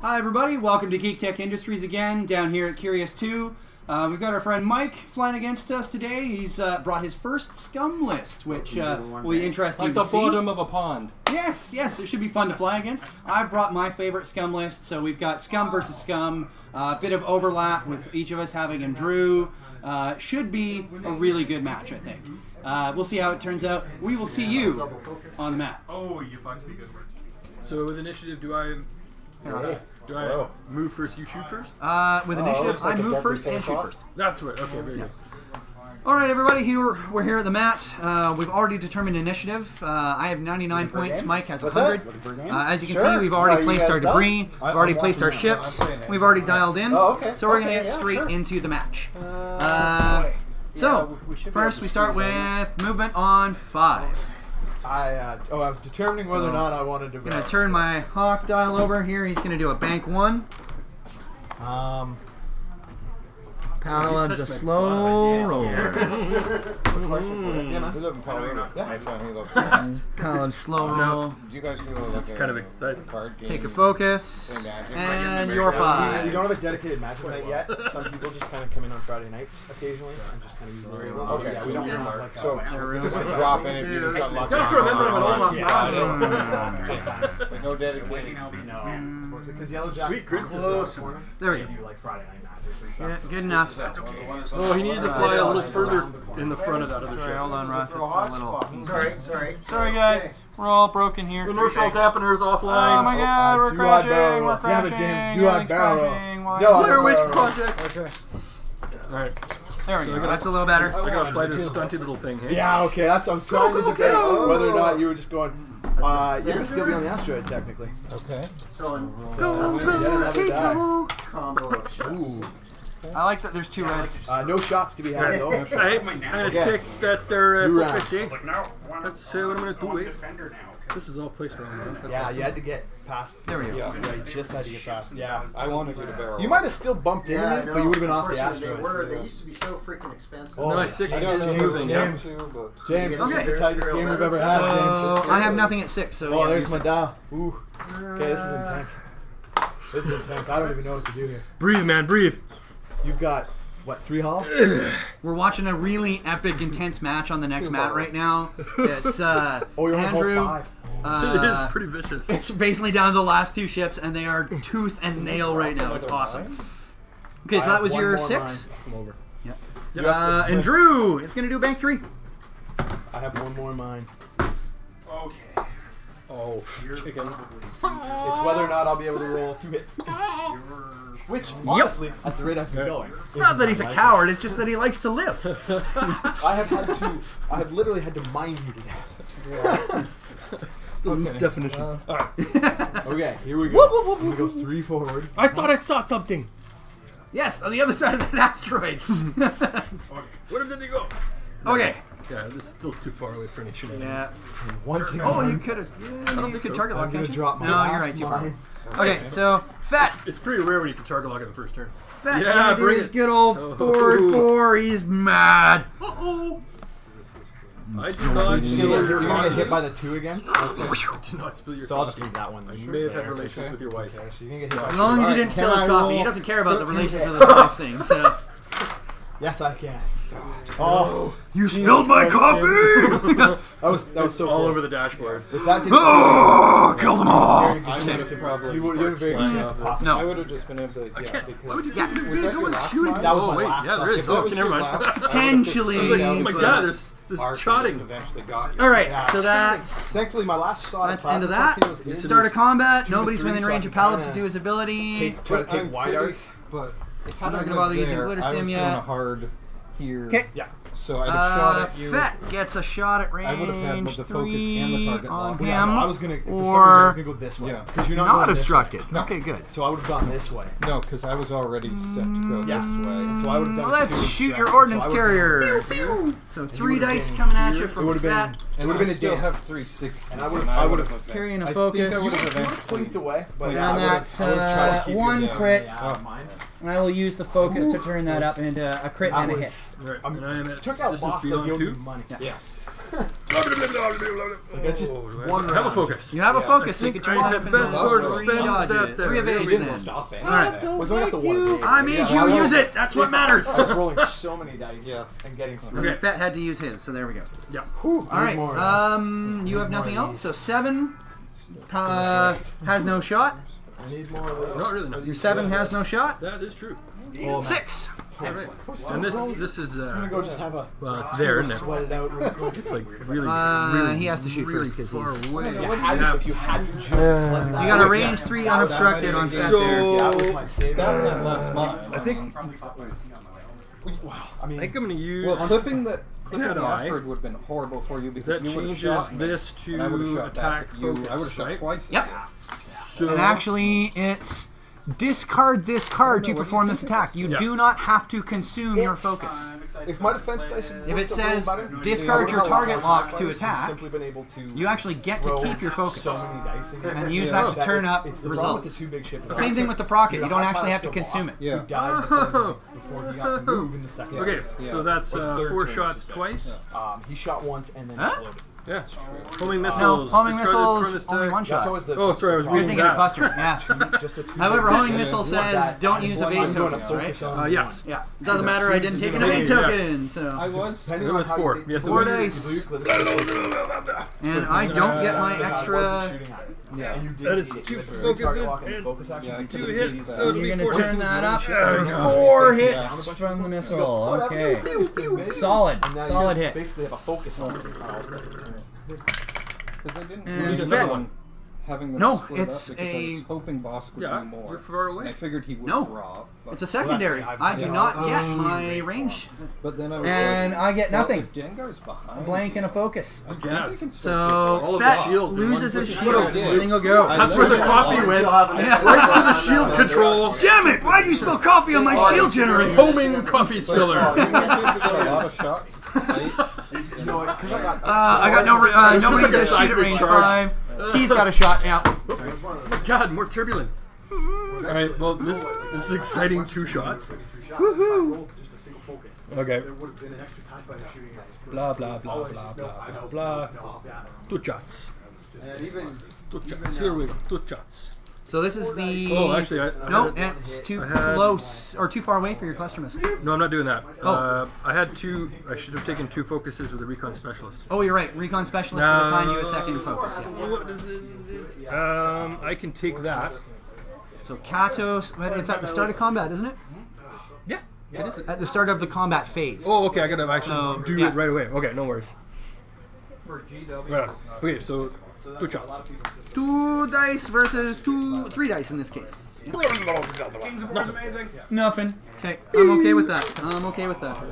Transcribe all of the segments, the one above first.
Hi, everybody. Welcome to Geek Tech Industries again, down here at Curious 2. Uh, we've got our friend Mike flying against us today. He's uh, brought his first scum list, which uh, will be interesting Like to the bottom of a pond. Yes, yes, it should be fun to fly against. I've brought my favorite scum list, so we've got scum versus scum. A bit of overlap with each of us having and Drew. Uh, should be a really good match, I think. Uh, we'll see how it turns out. We will see you on the map. Oh, you find me good. So with initiative, do I do I move first? You shoot first. Uh, with initiative, looks like I a move first and shoot face-off. first. That's right. Okay, very good. All right, everybody, here we're here at the mat. Uh, we've already determined initiative. Uh, I have 99 points. Mike has What's 100. that? Looking for a game? Uh, as you can Sure. see, we've already Are placed guys our done? debris. We've I- already I'm placed our now. ships. I'm saying it. We've already dialed in. Oh, okay. So we're gonna get yeah, straight sure. into the match. Uh, Uh, so we should first we start with movement on five. I uh, oh, I was determining whether So, or not I wanted to I'm gonna turn my hawk dial over here. He's gonna do a bank one. Um, Paladin's a slow roller. Yeah, man. We live in Palomino. Yeah. My son, he lives. Paladin slow roll. Do you guys It's kind of exciting. Take a focus. And Like, your we, five. we don't have a dedicated magic night yet. Some people just kind of come in on Friday nights occasionally and just kind of use the tables. Okay. Yeah, we don't have like a, So, There just drop in if you just got lucky. Just remember I'm an old last But no dedicated. no, because Yellow Jack Sweet grid close corner. There we go. like Friday night magic and Yeah, good enough. Oh, he needed to fly a little further in the front of that other Sorry, ship. hold on, Ross. It's a little. Mm-hmm. Sorry, sorry. Sorry, guys. We're all broken here. Inertial dampeners Oh offline. Oh my oh, god, oh, we're do crashing, I barrel we're roll? Damn it. James, do I everything's barrel roll? No, Blair Witch. Project. Okay. Alright, There we go. That's a little better. I gotta fly this stunty little thing. Hey? Yeah, okay. That's I was trying to debate whether or not you were just going. Uh, you're gonna still be on the asteroid technically. Okay. So, in So, get another die. combo of shots. Ooh. I like that there's two reds. Uh, no shots to be had though. Hey, I hate my now. Okay. take that there uh, You round. focus? Like, no, one, Let's see what I'm gonna do, one defender now. This is all placed around. Huh? That's Yeah, awesome. you had to get past. There we go. Yeah, yeah, you just had to get past. Yeah. I wanted you to barrel. You might have still bumped into Yeah, I it, but you would have been off the Unfortunately, They were. asteroid. They used to be so freaking expensive. Oh, Nice six James, is James, moving, James, to, James, this Okay. is the tightest game we've ever had, So James. Uh, I have nothing at six. So Oh, yeah, there's my dial. Ooh. Okay, this is intense. This is intense. I don't even know what to do here. Breathe, man, breathe. You've got what three hull? We're watching a really epic, intense match on the next mat right now. It's uh, Oh, you're on hull Andrew. five. it is Uh, pretty vicious. it's basically down to the last two ships, and they are tooth and nail right now. It's awesome. Okay, so that was your six. mine. Come over. Uh, and Drew is gonna do bank three. I have one more in mine. Okay. Oh, chicken. It's whether or not I'll be able to roll two hits. Which, honestly, at the rate I've been going, It's not that he's a coward; it's just that he likes to live. I have had to. I have literally had to mind you to death. It's a loose definition. Uh, okay, here we go. I'm gonna go three forward. I thought I thought something. yes, on the other side of that asteroid. okay. Where did he go? okay. Yeah, this is still too far away for any shenanigans. Yeah. One single Oh, mine. you could have. Yeah, you think you could so. target I'm lock, gonna can't you? drop my No, last you're right. Too far. mine. Okay, so Fat. It's pretty rare when you can target lock in the first turn. Fat Yeah, gonna do bring his it. good old Oh. forward four. He's mad. Uh-oh. Mm, I did So not you're steal gonna, your you're gonna get hit by the two again. do not spill your So I'll just leave that one. Then. You may have had There. relations with your wife. Okay, so you're gonna get hit by As two. long as you didn't can spill his I coffee, roll he doesn't care about the two relations hits? of the wife thing. So Yes, I can. Oh, you spilled my coffee. that was that was so all close. over the dashboard. If that didn't ah, oh, kill them all. I would have probably. you would have a very good flying chance off of it. popping. I would have just been able to. Yeah, because. Why would you Yeah. keep Was that your last one? That was Oh, my wait, last. yeah, there touch. is. Oh, okay, never mind. last- Potentially. I Oh my god, that. there's, there's Arc chotting. Eventually got you. All right, Yeah. so that's Thankfully, my last shot. that's at end of that. Start a combat. Nobody's within range of can Pallet to do his ability. Take, try to take wide arcs. But I'm not gonna I bother was using there, glitter I was stim doing yet. a hard here. Okay. Yeah. So I'd have shot Uh, at you. Fett gets a shot at range I would have had both the focus and the three target on lock. him. Yeah, no, I was gonna. For some reason, I or was gonna go this way. Yeah. Because you're not, not going this obstructed. way. Okay, good. So I would have gone this way. No, because I was already set to go Yeah. this way. So I would have done. Well, let's two shoot your ordnance I would've carrier. So three dice been coming at here. you It from would have been. Fat. It And would have been a still dance. have 360. And I would've- and I would've- eventually- Carrying a I focus. think I would have would have eventually. clinked away, but And yeah, I would've- that's, I would've tried to uh, keep you one crit. Yeah, mines. And I will use the focus to turn that up into a crit That and a was- hit. Right, I'm- and I am at Took out distance the beyond yield two. of money. Yes. That's just Oh, do have a focus. You have a focus, you can turn have off been towards three spending dodges, that there. three There we evades go. then. Stop it. Alright. Was only at the one. I made Yeah, you I use it. That's what matters. I was rolling so many dice Yeah. and getting through. Okay. Okay. Fett had to use his, so there we go. Yeah. All right. more. Um, you have nothing else. So seven uh, has no shot. I need more of those. Not really. No. Your seven has no shot. That is true. Oh, Six. And this this is I'm gonna uh go just have a well, it's there, isn't it? sweat it out real quick. It's like really, Uh, really, he has to shoot really first 'cause far he's- away. You hadn't, if you hadn't just let that You got a range three That unobstructed on that Fett So- there. That was my save. That and that's mine. I think Wow. I mean, I think I'm gonna use. Well, clipping the clipping Jedi. the Ashford would have been horrible for you because that you changes shot me, this and I would have to shot attack you. focus. I would have shot right? twice. Yep. So And actually, it's discard this card to perform this attack. You Yeah. do not have to consume your focus. if my defense dice If it says little discard I your target lock to attack, been able to You actually get to keep your focus. So many dice. And use Yeah. that to turn it's, up it's the problem with results. the two big ships. Same thing with the Procket. You don't actually have to consume it. Yeah. Who died before, he- before got to move in the second. okay, so that's uh, four shots I should say. twice. Um, he shot once and then Huh? exploded. Yeah, homing No, homing discarded missiles, only one shot. always the. Oh, sorry, I was You're reading thinking of that. cluster, yeah. Just a two However, homing missile says that don't use one. evade I'm tokens, right? on Uh, yes. Yeah, doesn't matter. I didn't take an Yeah. evade token, so I was. It was four. Yes, it you was. blew your- dice. you blew your clip. and I don't get my extra. Wasn't shooting at it. Yeah. And you did That is two You had the focuses and and focus action. Yeah, I You could've Two hits, so it'll be You're gonna turn hits. that up. There we. Four Yeah. hits from the missile. Whatever. Okay. Solid. And now you Solid hit. Basically have a focus on it. Because I didn't And need another one. Having them No, split it's up because I a- was hoping boss would Yeah, do more. you're far And I figured he would No. drop. But, It's a secondary. I've- I do yeah. not get Oh, my you range. but then I was And like, I get well, nothing. if Jengar's behind. Blank and a focus. I think Yes. I can still So All Fett shields loses his shield. Yeah, I did. Single go. That's where the coffee went. Right to the shield control. Damn it! Why do you spill coffee on my shield generator? Homing coffee spiller. I got a lot of shots. Right? No, because I got. Uh, I got no. Uh, It's nobody like a shoot at range charge. five. He's got a shot. Yeah. God, more turbulence. All right, well, this this is exciting. Two shots. Woohoo! Just a single focus. Okay. There would have been an extra TIE fighter shooting at it. Blah blah blah blah blah blah blah. Two shots. Two shots. Here we go. Two shots. So this is the. Oh, actually, I, I No, had- it's too had- close or too far away for your cluster missile. no, I'm not doing that. Oh. Uh, I had two. I should have taken two focuses with a recon specialist. Oh, you're right. Recon specialist will assign you a second focus. Yeah. What is it? Um, I can take that. So Kaa'to's, it's at the start of combat, isn't it? Yeah. It is. At the start of the combat phase. Oh, okay. I gotta actually So, do yeah. it right away. Okay, no worries. Right on. Okay, so two shots. Two dice versus two, three dice in this case. Kings of War is amazing. Nothing. Okay, I'm okay with that. I'm okay with that.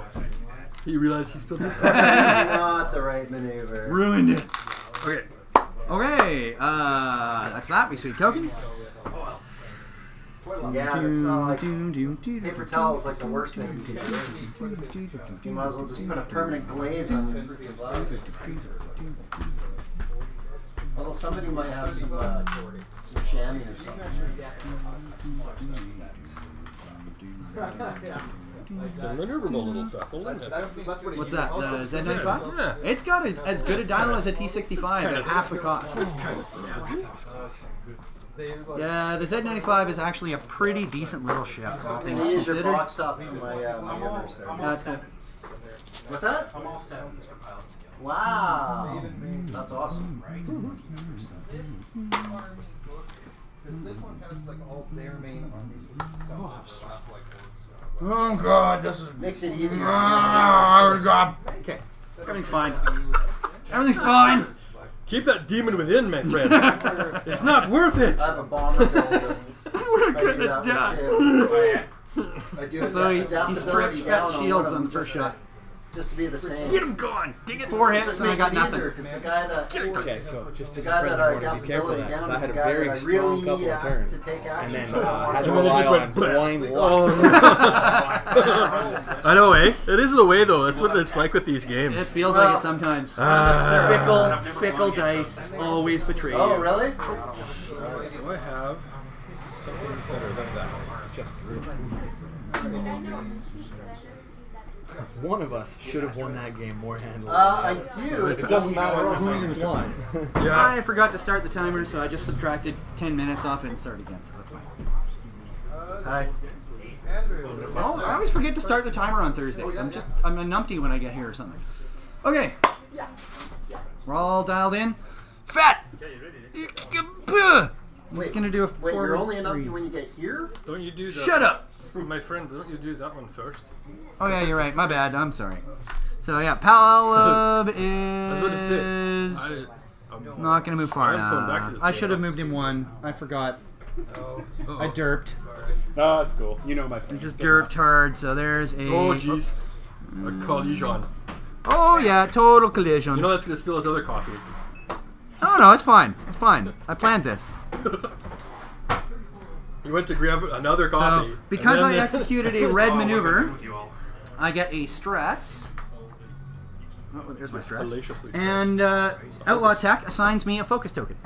He realized he spilled his not the right maneuver. Ruined it. Okay. Okay, uh, that's that. We sweep tokens. Yeah, it's not like paper towel is like the worst thing you can do. doom, doom, You might as well just put a permanent glaze on your freaking glasses. Although somebody might have some uh, some chamois or something. It's a maneuverable little vessel, isn't it? That's, that's what he What's that? The Z95? Yeah. It's got a, as good a dial as a T65 at half the cost. Yeah, the Z95 is actually a pretty decent little ship, all things Can you use your considered. box top for my uh, my others there. That's cool. What's that? I'm all sevens for pilot skill. Wow, that's awesome. Hmm. Right? Hmm. This one has like all their main armies. Oh, oh god, this is. Makes it easier. Ah, oh god. Okay, everything's fine. Everything's fine. Keep that demon within, my friend. it's not worth it. I have a bomber. We're do gonna that die. one too. Oh, I do So he, he stripped down Fett's shields on the first shot. Just to be the same. Get him gone. Dig it. Four It hits just and I got it nothing. easier the guy that Okay, so just the as a guy that I warning, got be careful of that. down 'cause I had a very that strong really couple need of turns. to take And then so uh, I had to And then it rely just went on bleh. blind luck. I know, eh? It is the way, though. That's what it's like with these games. It feels like it sometimes. Ah. fickle, fickle dice always betray you. Oh really? Do I have something better than that? Just One of us should have won that game more handily. Uh, I do. it doesn't matter who won. Yeah. I forgot to start the timer, so I just subtracted 10 minutes off and started again, so that's fine. Hi. Andrew. Oh, I always forget to start the timer on Thursdays. I'm just, I'm a numpty when I get here or something. Okay. We're all dialed in. Fat! I'm just gonna do a Wait, you're forward only an three. uppy when you get here? Don't you do that? Shut up! My friend, don't you do that one first? Oh yeah, you're right. My bad. I'm sorry. So yeah, Palub is That's what it said. I, I'm, not gonna move far I'm going back to I should have moved him one. I forgot. uh-oh. I derped. No, that's cool. You know my I thing. just derped hard. So there's a. Oh jeez. A collision. Oh yeah, total collision. You know that's gonna spill his other coffee. Oh no, it's fine. It's fine. I planned this. He went to grab another coffee. So because and I executed a red Oh, maneuver, with you all. I get a stress. Oh, there's my stress. And uh, Outlaw Tech assigns me a focus token.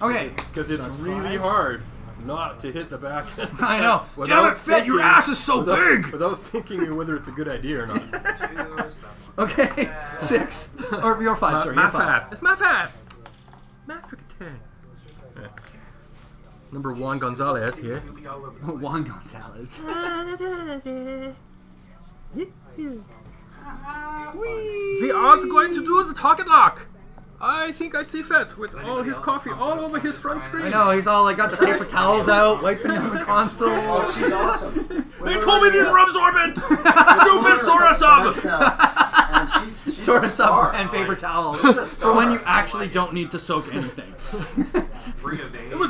Okay. Because it's really hard not to hit the back. I know. Without Damn it, Fett, your ass is so without- big! Without thinking whether it's a good idea or not. Okay, six. Or you're five, sorry. my You're five. fat. It's my fat. My freaking ten. Yeah. Number Juan Gonzalez here. Juan Gonzalez. The odds going to do the target lock. I think I see Fett with all his coffee all over his front screen. I know, he's all like got the paper towels out, wiping down the console. Oh, she's awesome. They told me these were absorbent! Stupid SoroSuub! And she's, she's Sort a of star. sub and paper towels for when you actually don't need to soak anything.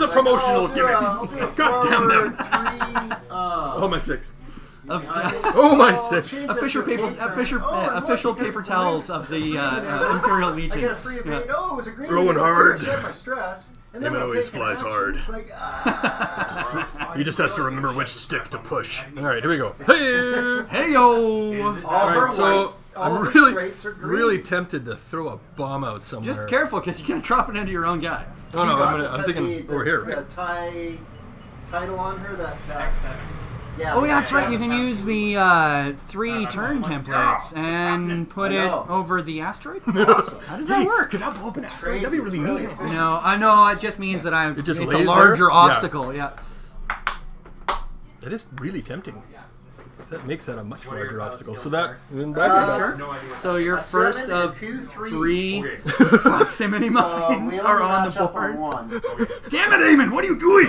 It was a promotional I'll do a- I'll gimmick. do a God damn them. Three, uh, Oh, my six. Of, Oh, my six. official paper, official, Oh, uh, official paper towels of the uh, uh, Imperial I Legion. get a free evade. Yeah. Oh, it was a green. Rolling evade. hard. My stress. And then Damon I'll always flies action. hard. It's like, ah. You just has to remember which stick to push. All right, here we go. Hey! Hey yo! all All her right, so all I'm really, straights are green. really tempted to throw a bomb out somewhere. Just careful, because you're gonna drop it into your own guy. No, no, She got I'm, gonna, the- I'm thinking the, over here. The tie title on her that. Uh, X7. yeah. Oh yeah, that's right. You can use the uh, three turn templates and put it over the asteroid. Awesome. How does that work? Could I blow up an asteroid? That'd be really neat. Brilliant. No, I know. It just means that I'm. It just it's a larger there? obstacle. Yeah. That is really tempting. 'Cause That makes that a much larger obstacle. So that, then Uh, Sure. No idea. So your a first of two, three. three Okay. proximity mines we are on the up on board. one. Damn it, Emon! What are you doing?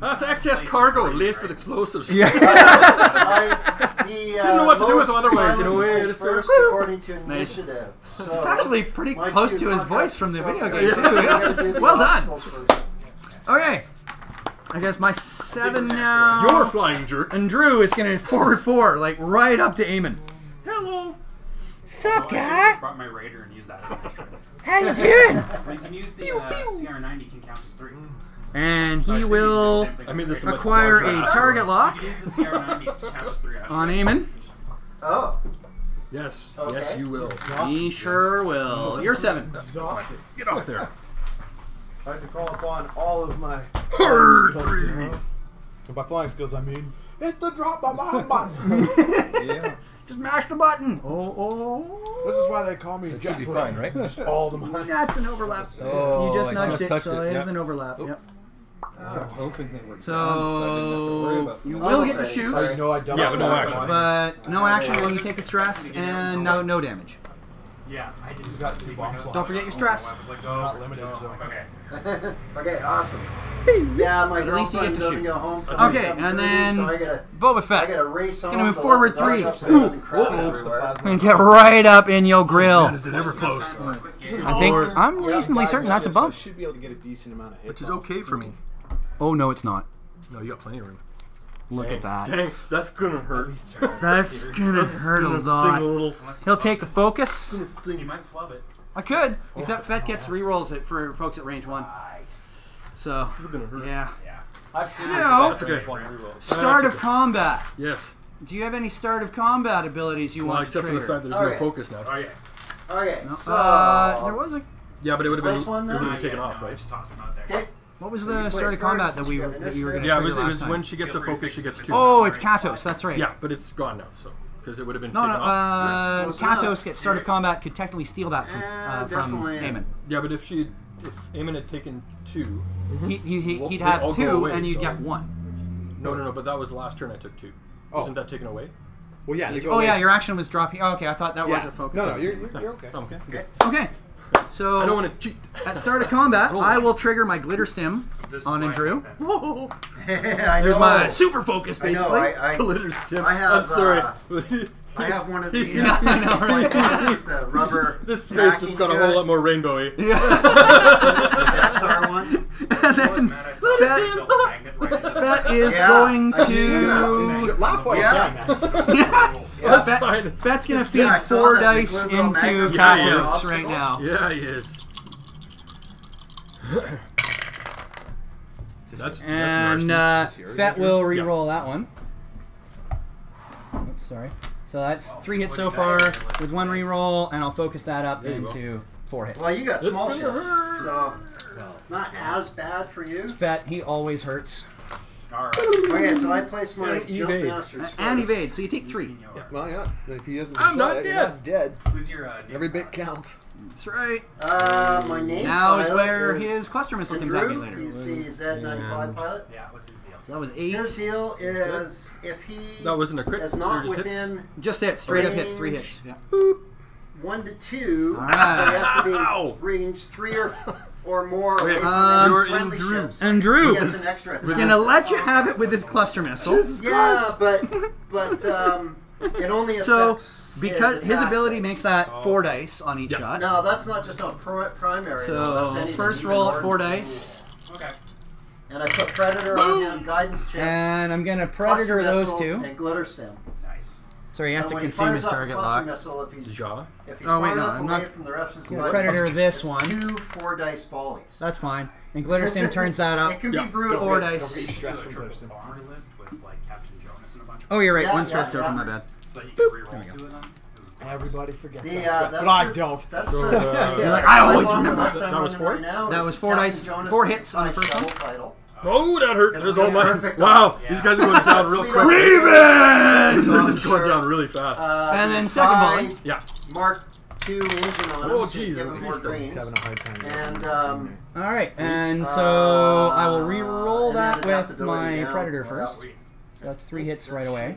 That's excess cargo laced with explosives. yeah. I, the, uh, Didn't know what to do with them otherwise, you know, violence we just- first according to Nice. initiative. So It's actually pretty close to his voice from the video game too. we gotta do Yeah. Well done. Okay. I guess my seven now. You're flying jerk. and Drew is gonna forward four, like right up to Emon. Hello. Sup, Oh, I brought my Raider and used that. as an instrument. How you doing? Well, you can use the uh, CR90 can count as three. And So I he was will. I mean, this acquire a target lock can use the CR90 to count as three. on Emon. Oh, Yes, yes, you will. He sure will. You're seven. Get off there. I had to call upon all of my Hurry, three. And by flying skills, I mean it's the drop my bomb button. yeah. Just mash the button. Oh, oh. This is why they call me. should be fine, right? All the money. That's an overlap. Oh, you just I nudged just it, so it, it yeah. is an overlap. Yep. hoping they were So so I didn't have to worry about you will get to shoot, I know I doubled Yeah, but no action. but no action when you take a stress and no no damage. Yeah, I didn't. got two leave bomb slots. Don't forget your oh, stress. I was like, oh, Not limited, so- Okay. okay, awesome. Yeah, my But at least you girlfriend get to doesn't shoot. go home till Okay, 7:30, and then so I gotta, Boba I gotta race home. gonna move to forward three. dust up so it doesn't crap It's the everywhere. plasma. And get right up in your grill. Is it ever close? I think I'm reasonably five certain that's a bump. should be able to get a decent amount of hits. Which is okay for me. Oh no, it's not. No, you got plenty of room. Look at that. Dang, that's gonna hurt. That's gonna hurt a Gonna a lot. little. He'll take a focus. You might flub it. I could, except Fett gets rerolls it for folks at range one. So It's gonna hurt. yeah. I've seen So- That's okay. Start of combat. Yes. Do you have any start of combat abilities you Well, want except to for the trigger? fact that there's no focus now. Oh yeah. Okay, so Uh, there was a. Yeah, but it would have been, one it would have been taken yeah, off, no, right? just tossed them out there. okay, What was the start of combat that we were that you were going to Yeah, it was, it was when she gets a Feel free to focus, she gets for two. Oh, it's Kaa'to's. That's right. Yeah, but it's gone now, so because it would have been No, no. off. Uh, Close enough. Kaa'to's at start of combat could technically steal that from Yeah, uh, from definitely. Emon. Yeah, but if she, if Emon had taken two, He, he, he, Well, he'd have two, away, and you'd so- get one. no, no, no, but that was the last turn I took two. Oh. Wasn't that taken away? Well, yeah. They go Oh away. yeah, your action was dropping. Oh, okay, I thought that yeah. was a focus. No, no, you're, you're, you're okay. Oh, okay. Okay. Okay. So I don't want to cheat. at start of combat, Roll. I will trigger my glitter stim This on why I Andrew. hate that. I There's know. my super focus, I know. basically. I, I, Glitter stim. I have, I'm sorry. Uh, I have one of the Yeah, uh, I know, right? like, the rubber. this space just got a whole it. lot more rainbowy. The SR one. and then mad I saw that- you built a magnet right into the- that is Yeah, going I to. Shit, Laugh while Yeah. you can. That's Fett- fine. Fat's gonna feed Yeah, four dice into magnets Yeah, he Kaa'to's is. right now. Yeah, he is. That's, that's And nasty. uh, Fett will re-roll that one. Oops, sorry. So that's three hits so far with one re-roll, and I'll focus that up There you go. into four hits. Well, you got small gonna ships, hurt. so not as bad for you. Fett, he always hurts. Alright. Okay, so I place my And jump evade. masters. And first. evade, so you take three. Senor. Well, yeah. If he isn't, I'm not try it, you're dead. dead. Who's your uh, Every bit counts. That's right. Uh, my name. Now is pilot where is his cluster missile comes at me Andrew. later. He's the Z95 pilot. Yeah, what's his deal? So that was eight. His eight. deal is if he That wasn't a crit. is not just hits? within Just hit, straight up hits, three hits. Yeah. one to two, All so he has to be range three or or more away um, you're friendly in Drew. ships. And Drew He is an extra. gonna let you have it with his cluster missile. Yeah, but but um, it only So because his attack ability dice. makes that four dice on each Yeah. shot. No, that's not just on pro- primary. So first roll at four dice, Okay. And I put predator on him, guidance check, and I'm gonna predator those two. and glitter stim. Nice. So he has So to consume his target lock. Missile, if he's Jaw. if he's Oh, wait, no, I'm not- from the rest of his Yeah, guidance, predator this one. Two four dice volleys. That's fine. And glitter stim turns that up. It can Yeah. be brutal. Four Don't dice. get you stressed from triple bursting. bomber list with like Captain Jonus and a bunch of Oh, you're right. Yeah, One yeah, stress token. yeah. My bad. so that you can reroll There we go. of them. It was a cool Everybody forgets The, that uh, stuff, that's but I don't. That's the, uh, yeah, You're like, I always I'm on the remember. That was four? Right now That is was four dice- four hits on the five first one? title. Oh, that hurt. This There's all my. Wow, Yeah. these guys are going down real Fleet quick. Ravens! They're just I'm going down really fast. Uh, And then second side volley. Yeah. Mark two engine on Oh, us to geez, give it more please don't. greens. He's having a hard time. And um, All right, and so I will uh, re-roll that with my down. predator first. So that's three hits right away.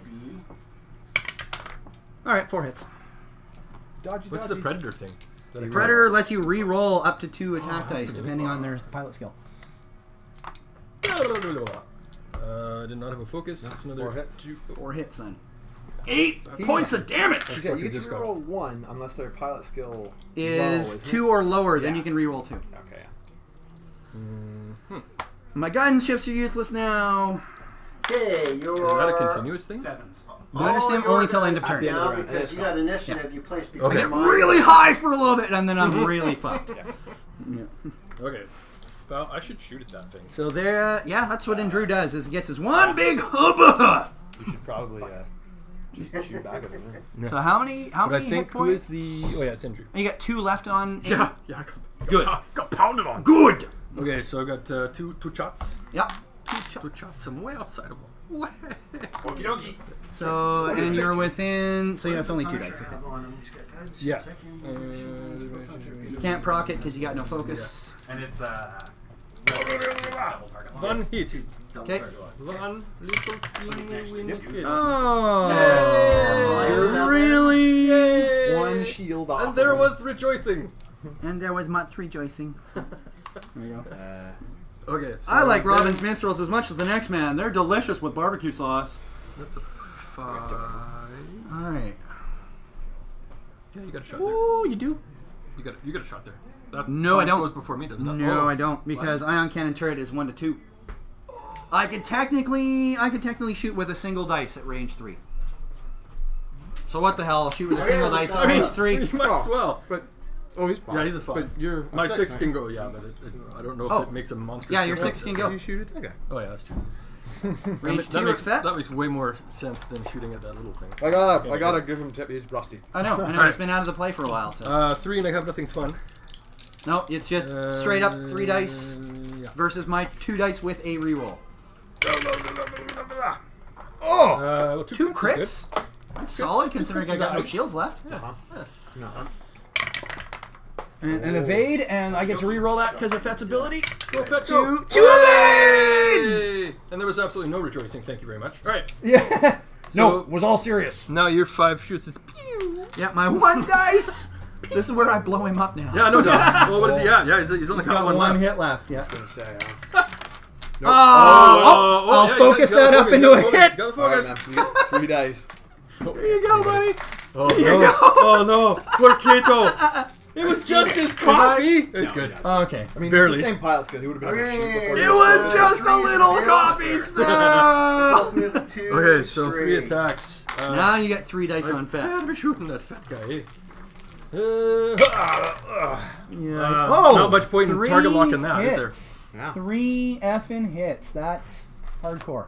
All right, four hits. Dodgy, What's dodgy. the predator thing? That he Predator lets you re-roll up to two attack dice depending on their pilot skill. Rolled? Uh, did not have a focus. That's another four hits. two. Four hits then. Eight points of damage Yeah, you Fucking get to disco. reroll one unless their pilot skill is isn't two or lower. Then you can re-roll two. it? Okay. My guidance chips are useless now. Okay, you're. Is that a continuous thing? Sevens. Glitter all sim your only till end of turn. the end of Now the round. because you got initiative, you place I before Okay. get mine. really high for a little bit, and then I'm really fucked. Okay. Well, I should shoot at that thing. So there, yeah, that's what Andrew does. Is he gets his one big hubba. You should probably uh, just shoot back at him. yeah. So how many? How But I many think hit points? is the? Oh yeah, it's Andrew. You got two left on. eight? Yeah, yeah. I got, Good. Got, got pounded on. Good. Okay, so I got uh, two two shots. Yep. Two shots. I'm way outside of them. Way. Okie dokie. So and you're within. So yeah, it's only two dice. Okay. Yeah. You can't proc it because you got no focus. And it's uh. Double target One hit. Okay. One little teeny weeny hit. Oh, Yeah. really? One shield off. And there was rejoicing. And there was much rejoicing. There you go. Uh, Okay. So I like then- Robin's minstrels as much as the next man. They're delicious with barbecue sauce. That's a five. All right. Yeah, you got a shot there. Ooh, you do? You got you got a shot there. That No, I don't. Goes before me, doesn't it? No, Oh. I don't because ion cannon turret is one to two. I could technically, I could technically shoot with a single dice at range three. So what the hell? I'll shoot with a single dice at range three. You might as Oh. well. but oh, he's fine. Yeah, he's a five. But you're My a six can go, yeah, but it, it, I don't know if Oh. it makes a monster. Yeah, your six can go. You shoot it. Okay. Oh yeah, that's true. Range that, two makes, is fat. that makes way more sense than shooting at that little thing. I gotta, I gotta give him tip. He's rusty. I know, I know. It's been out of the play for a while. So Uh, three and I have nothing fun. No, it's just straight up three dice. Uh, Yeah. versus my two dice with a reroll. Oh! Uh, well, Two crits crits. That's solid considering I got no shields left. Uh-huh. And, and evade, and I get to reroll that because of Fett's ability. Go, Fett, Two, go. two evades! And there was absolutely no rejoicing. Thank you very much. All right. Yeah. no, So- it was all serious. Now your five shoots. It's pew. Yeah, my one dice. This is where I blow him up now. Yeah, no doubt. well, what is he at? Yeah, he's, he's only He's got, got one, one left. hit left. Yeah. Gonna say, Oh, uh, oh, oh, I'll yeah, focus gotta that up focus, into a gotta hit. focus, you all right, gotta focus. man, three, three dice. There you go, buddy. Oh There you no! go. Oh no! Poor Kaa'to! It was just his coffee. It's good. Okay. I mean, Barely. the same pilot good. He would have been able to. It he was started. just a little coffee spell. Two Okay, so three straight. attacks. Uh, Now you get three dice on I Fett. had me shooting that fat guy. eh? Uh, ah. Yeah. Uh, not much point in target locking that, is there? hits. Yeah. Three effing hits. That's hardcore.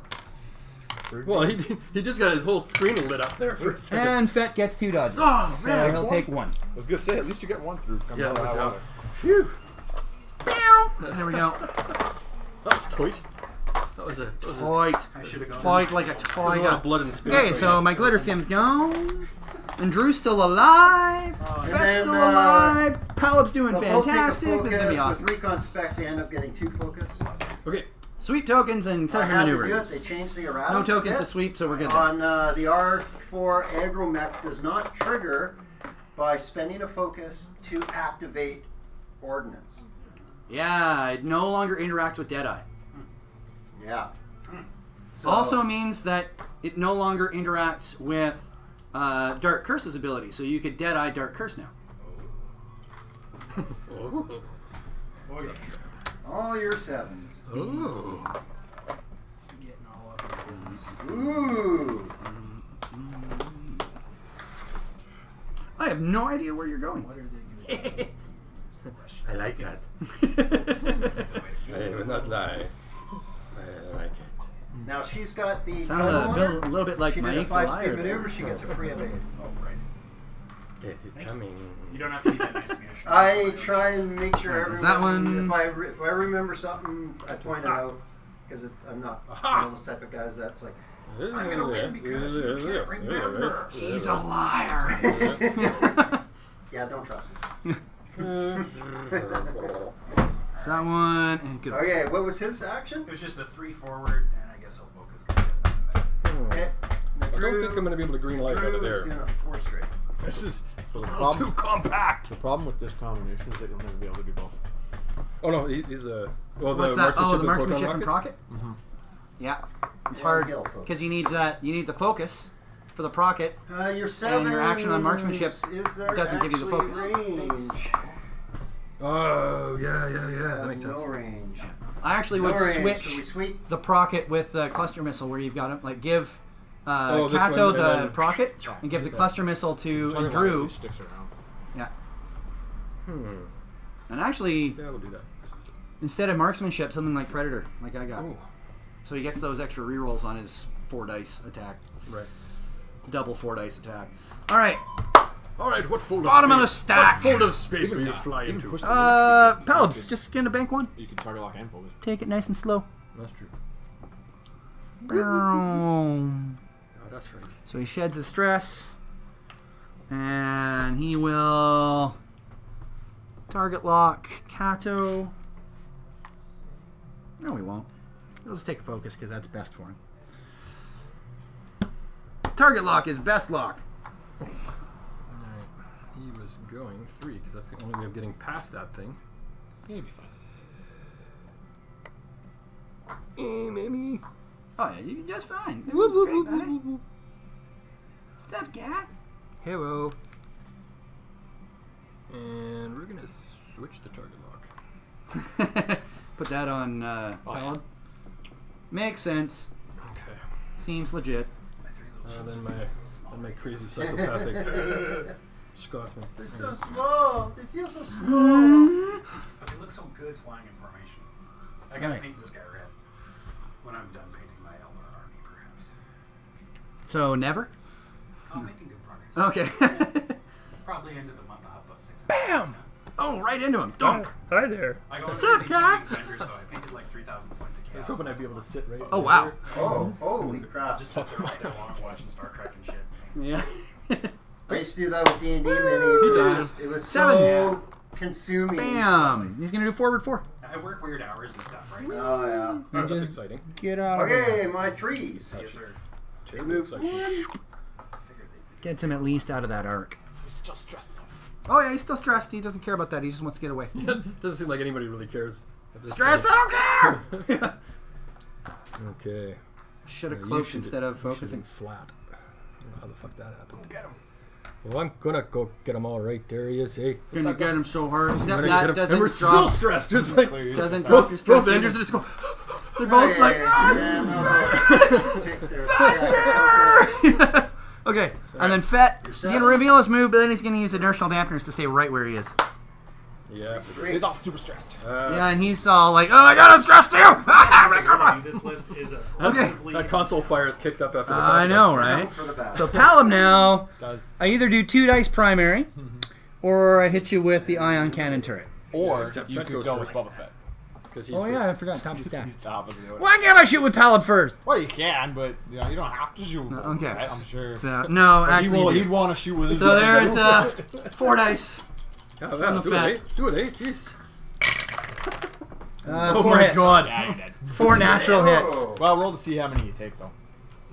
Well, he, he just got his whole screen lit up there for a second. And Fett gets two dodges. Oh, so man. he'll take one. I was gonna say, at least you get one through. Come Yeah, out no of that doubt. water. Phew. There we go. That was tight. That was a, that was a, I should have gone. Point like a that was a lot of blood and space. Okay, so my glitter stim's gone. And Drew's still alive. Fett's then, still uh, alive. Palob's doing They'll both take a fantastic. This is gonna be focus. awesome. With recon spec, they end up getting two focus. Okay. Sweep tokens and I session had to do it. They maneuvers. changed the errata. No tokens bit. to sweep, so we're good there. On uh, the R4 agromech does not trigger by spending a focus to activate ordnance. Yeah, it no longer interacts with Deadeye. Yeah. So, Also means that it no longer interacts with uh, Dark Curse's ability, so you could Deadeye Dark Curse now. all your sevens. Oh. Getting all up in business. Ooh. I have no idea where you're going. I like that. I will not lie. I like it. Now she's got the Sound a, on a little bit like she did a five Liar. speed maneuver. She gets a free evade. Oh, right. Death is coming. You don't have to be that nice to me. I try and make sure Is everyone. that one- If I re- if I remember something, I point it out because I'm not one of those type of guys that's like. I'm gonna win because you can't remember. He's a liar. Yeah, don't trust me. That one and good. Okay, what was his action? It was just a three forward, uh, I don't think I'm going to be able to green light out of Drew there. doing a four straight. This is it's a little problem- too compact. The problem with this combination is that you'll never be able to do both. Oh no, he, he's a. Well, the What's that? Oh, the and marksmanship proton and rockets? procket. Mm-hmm. Yeah, it's Yeah, hard because you need that. You need the focus for the procket. Uh, your seven. your action on marksmanship is there doesn't give you the focus. Range? Oh yeah, yeah, yeah. Uh, that makes no sense. range. I actually would range. switch So we sweep. the procket with the cluster missile, where you've got it like give uh, Oh, this Kaa'to one, and the then- procket and give the cluster missile to Target lock Drew. usually sticks around. Yeah, Hmm. and actually Yeah, we'll do that. instead of marksmanship, something like Predator, like I got. Ooh. So he gets those extra rerolls on his four dice attack, Right. double four dice attack. All right, All right. What fold? Bottom of of the space, stack. What fold of space will you Yeah, fly into? push the uh, limit, you can- just gonna bank one. You can target lock and fold it. Take it nice and slow. That's true. Boom. Oh, that's right. So he sheds his stress, and he will target lock Kaa'to. No, he won't. He'll just take a focus because that's best for him. Target lock is best lock. All right. He was going three because that's the only way of getting past that thing. Yeah, you'll be fine. Eh, maybe. Oh yeah, you did just fine. That Whoop, was whoop, great, whoop, buddy. whoop, whoop. Stop, cat. Hello. And we're gonna switch the target lock. Put that on uh, Paladin. Makes sense. Okay. Seems legit. Uh, then my then my crazy psychopathic Scotsman. They're so slow. They feel so slow. But they look so good flying in formation. I gotta Right. paint this guy red when I'm done painting my Eldar army, perhaps. So never. I'm making good progress. Okay. Probably end of the month, I'll have about six. Bam! oh, right into him. Dunk. Oh, hi there. I go What's crazy up, cat? painting Avengers, though. I painted like 3000 points again i was hoping I'd be able to sit right. Oh wow. Oh, holy crap! Just sit there all day long watching Star Trek and shit. Yeah. I used to do that with D and D minis. It was, just, it was Seven. so consuming. Bam. He's gonna do forward four. I work weird hours and stuff, right? Oh yeah. That's Just exciting. get out of here. Okay, my threes. Yes, sir. They move Exciting. Gets him at least out of that arc. He's Still stressed. Oh yeah, he's still stressed. He doesn't care about that. He just wants to get away. Doesn't seem like anybody really cares. at this Stress? I don't care. Okay. Should have Yeah, cloaked instead of focusing. flat. I don't know how the fuck that happened. Get him. Well, I'm gonna go get him all right. There he is. Hey. Gonna get him so hard. Except that doesn't and we're still stressed. Just like Doesn't drop both, your stress. both either. Andrews just go. They're both like. like. okay, and then Fett. You're He's gonna reveal his move, but then he's gonna use inertial dampeners to stay right where he is. Yeah. He's all super stressed. Uh, Yeah, and he's all like, "Oh my god, I'm stressed too." This list is a Okay. That console fire is kicked up after. the I podcast. know, right? For the back. So Palob now, Does I either do two dice primary, or I hit you with the ion cannon turret. or except you Fett could go with Boba Fett. Because he's Oh yeah, I forgot top of He's top of the order. Why can't I shoot with Palob first? Well, you can, but you know you don't have to shoot. with Boba okay. Fett, I'm sure. So, no, But he actually, will, you he'd want to shoot with his. so there's uh, four dice. Yeah, yeah, the do Fett. it, eh? Do it, eh? Jeez. Uh, Oh four my hits. god. Yeah, he did. Four natural hits. Oh. Well, roll to see how many you take, though.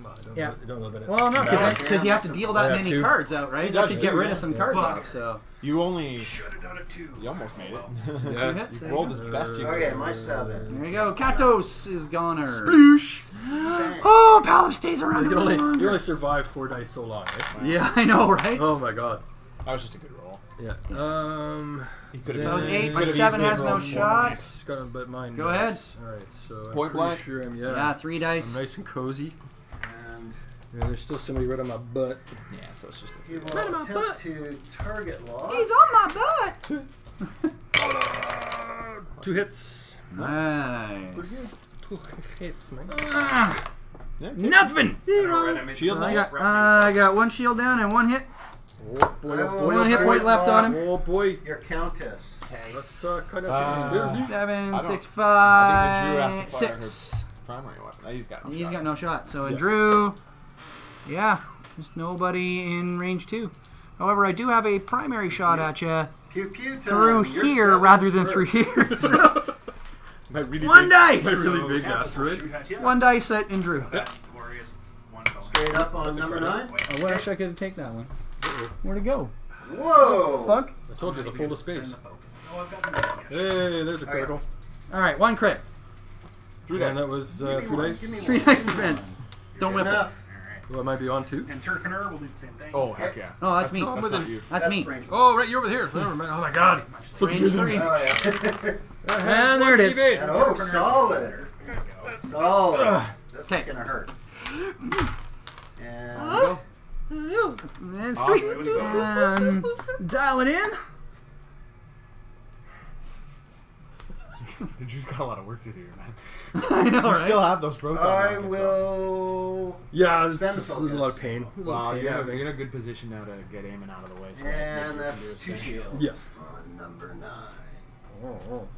No, I don't, Yeah. know, don't know that it. Well, no, Yeah. because you have to deal that many two. cards out, right? You does have to get rid yeah. of some cards Fuck. off. So You only. should have done it too. You almost made it. Yeah. Two hits, there you rolled you as best you Okay, my seven. There you go. Kaa'to's is goner. Sploosh. Oh, Palob stays around. You a can little only you only survive four dice so long, right? Yeah, I know, right? Oh my god. That was just a good roll. Yeah. Um. He could have. it's Yeah, eight. you My could've seven easily has no rolled more shot. dice. Got 'em, but mine. Go does. All right. So I'm Point pretty blank. sure I'm yeah. Yeah, three I'm dice. nice and cozy. And Yeah, there's still somebody right on my butt. Yeah, so it's just. he will Right in my attempt butt. to target lock. He's on my butt. Two hits. Nice. Two hits, man. Ah, Yeah, take nothing. Shield I got, uh, I got one shield down and one hit. Oh boy, I oh will boy, One hit oh point left on him. Oh boy. Your countess. That's uh, kind of. Uh, Seven, I don't- six, I think the Drew has five, to fire six. Primary weapon. He's got. No He's shot. got no shot. So in Yeah. Drew, yeah, there's nobody in range two. However, I do have a primary shot at you Pew pew time. through Your here seven's rather than through here. So my really One big, dice! My really big asteroid. one dice at in Drew. Glorious. One fellow. Straight up on number nine. I wish I could take that one. Where'd it go? Whoa. Fuck. I told you the full of space. Oh, I've got them. Hey, there's a critical. All right, one crit. And that was uh, three one, dice. Three dice defense. Don't whiff it. Enough. Alright. Who might be on two. And Turfiner will do the same thing. Oh heck yeah. Oh, that's me. not That's not you. That's me. range. Oh, right, you're over here. Never mind. Oh my god. Range three. Oh yeah. And there it is. And oh, solid. There you go. Solid. That's Okay. gonna hurt. And And street. And dial it in. The Drew's got a lot of work to do, man. I know, You right? still have those proton I rockets, will. Yeah, this, this is a lot of pain. There's lot Wow, of pain you're, in a, you're in a good position now to get Emon out of the way. So And that that's Nathan two can do his thing. shields. Yeah. On number nine. Oh, oh.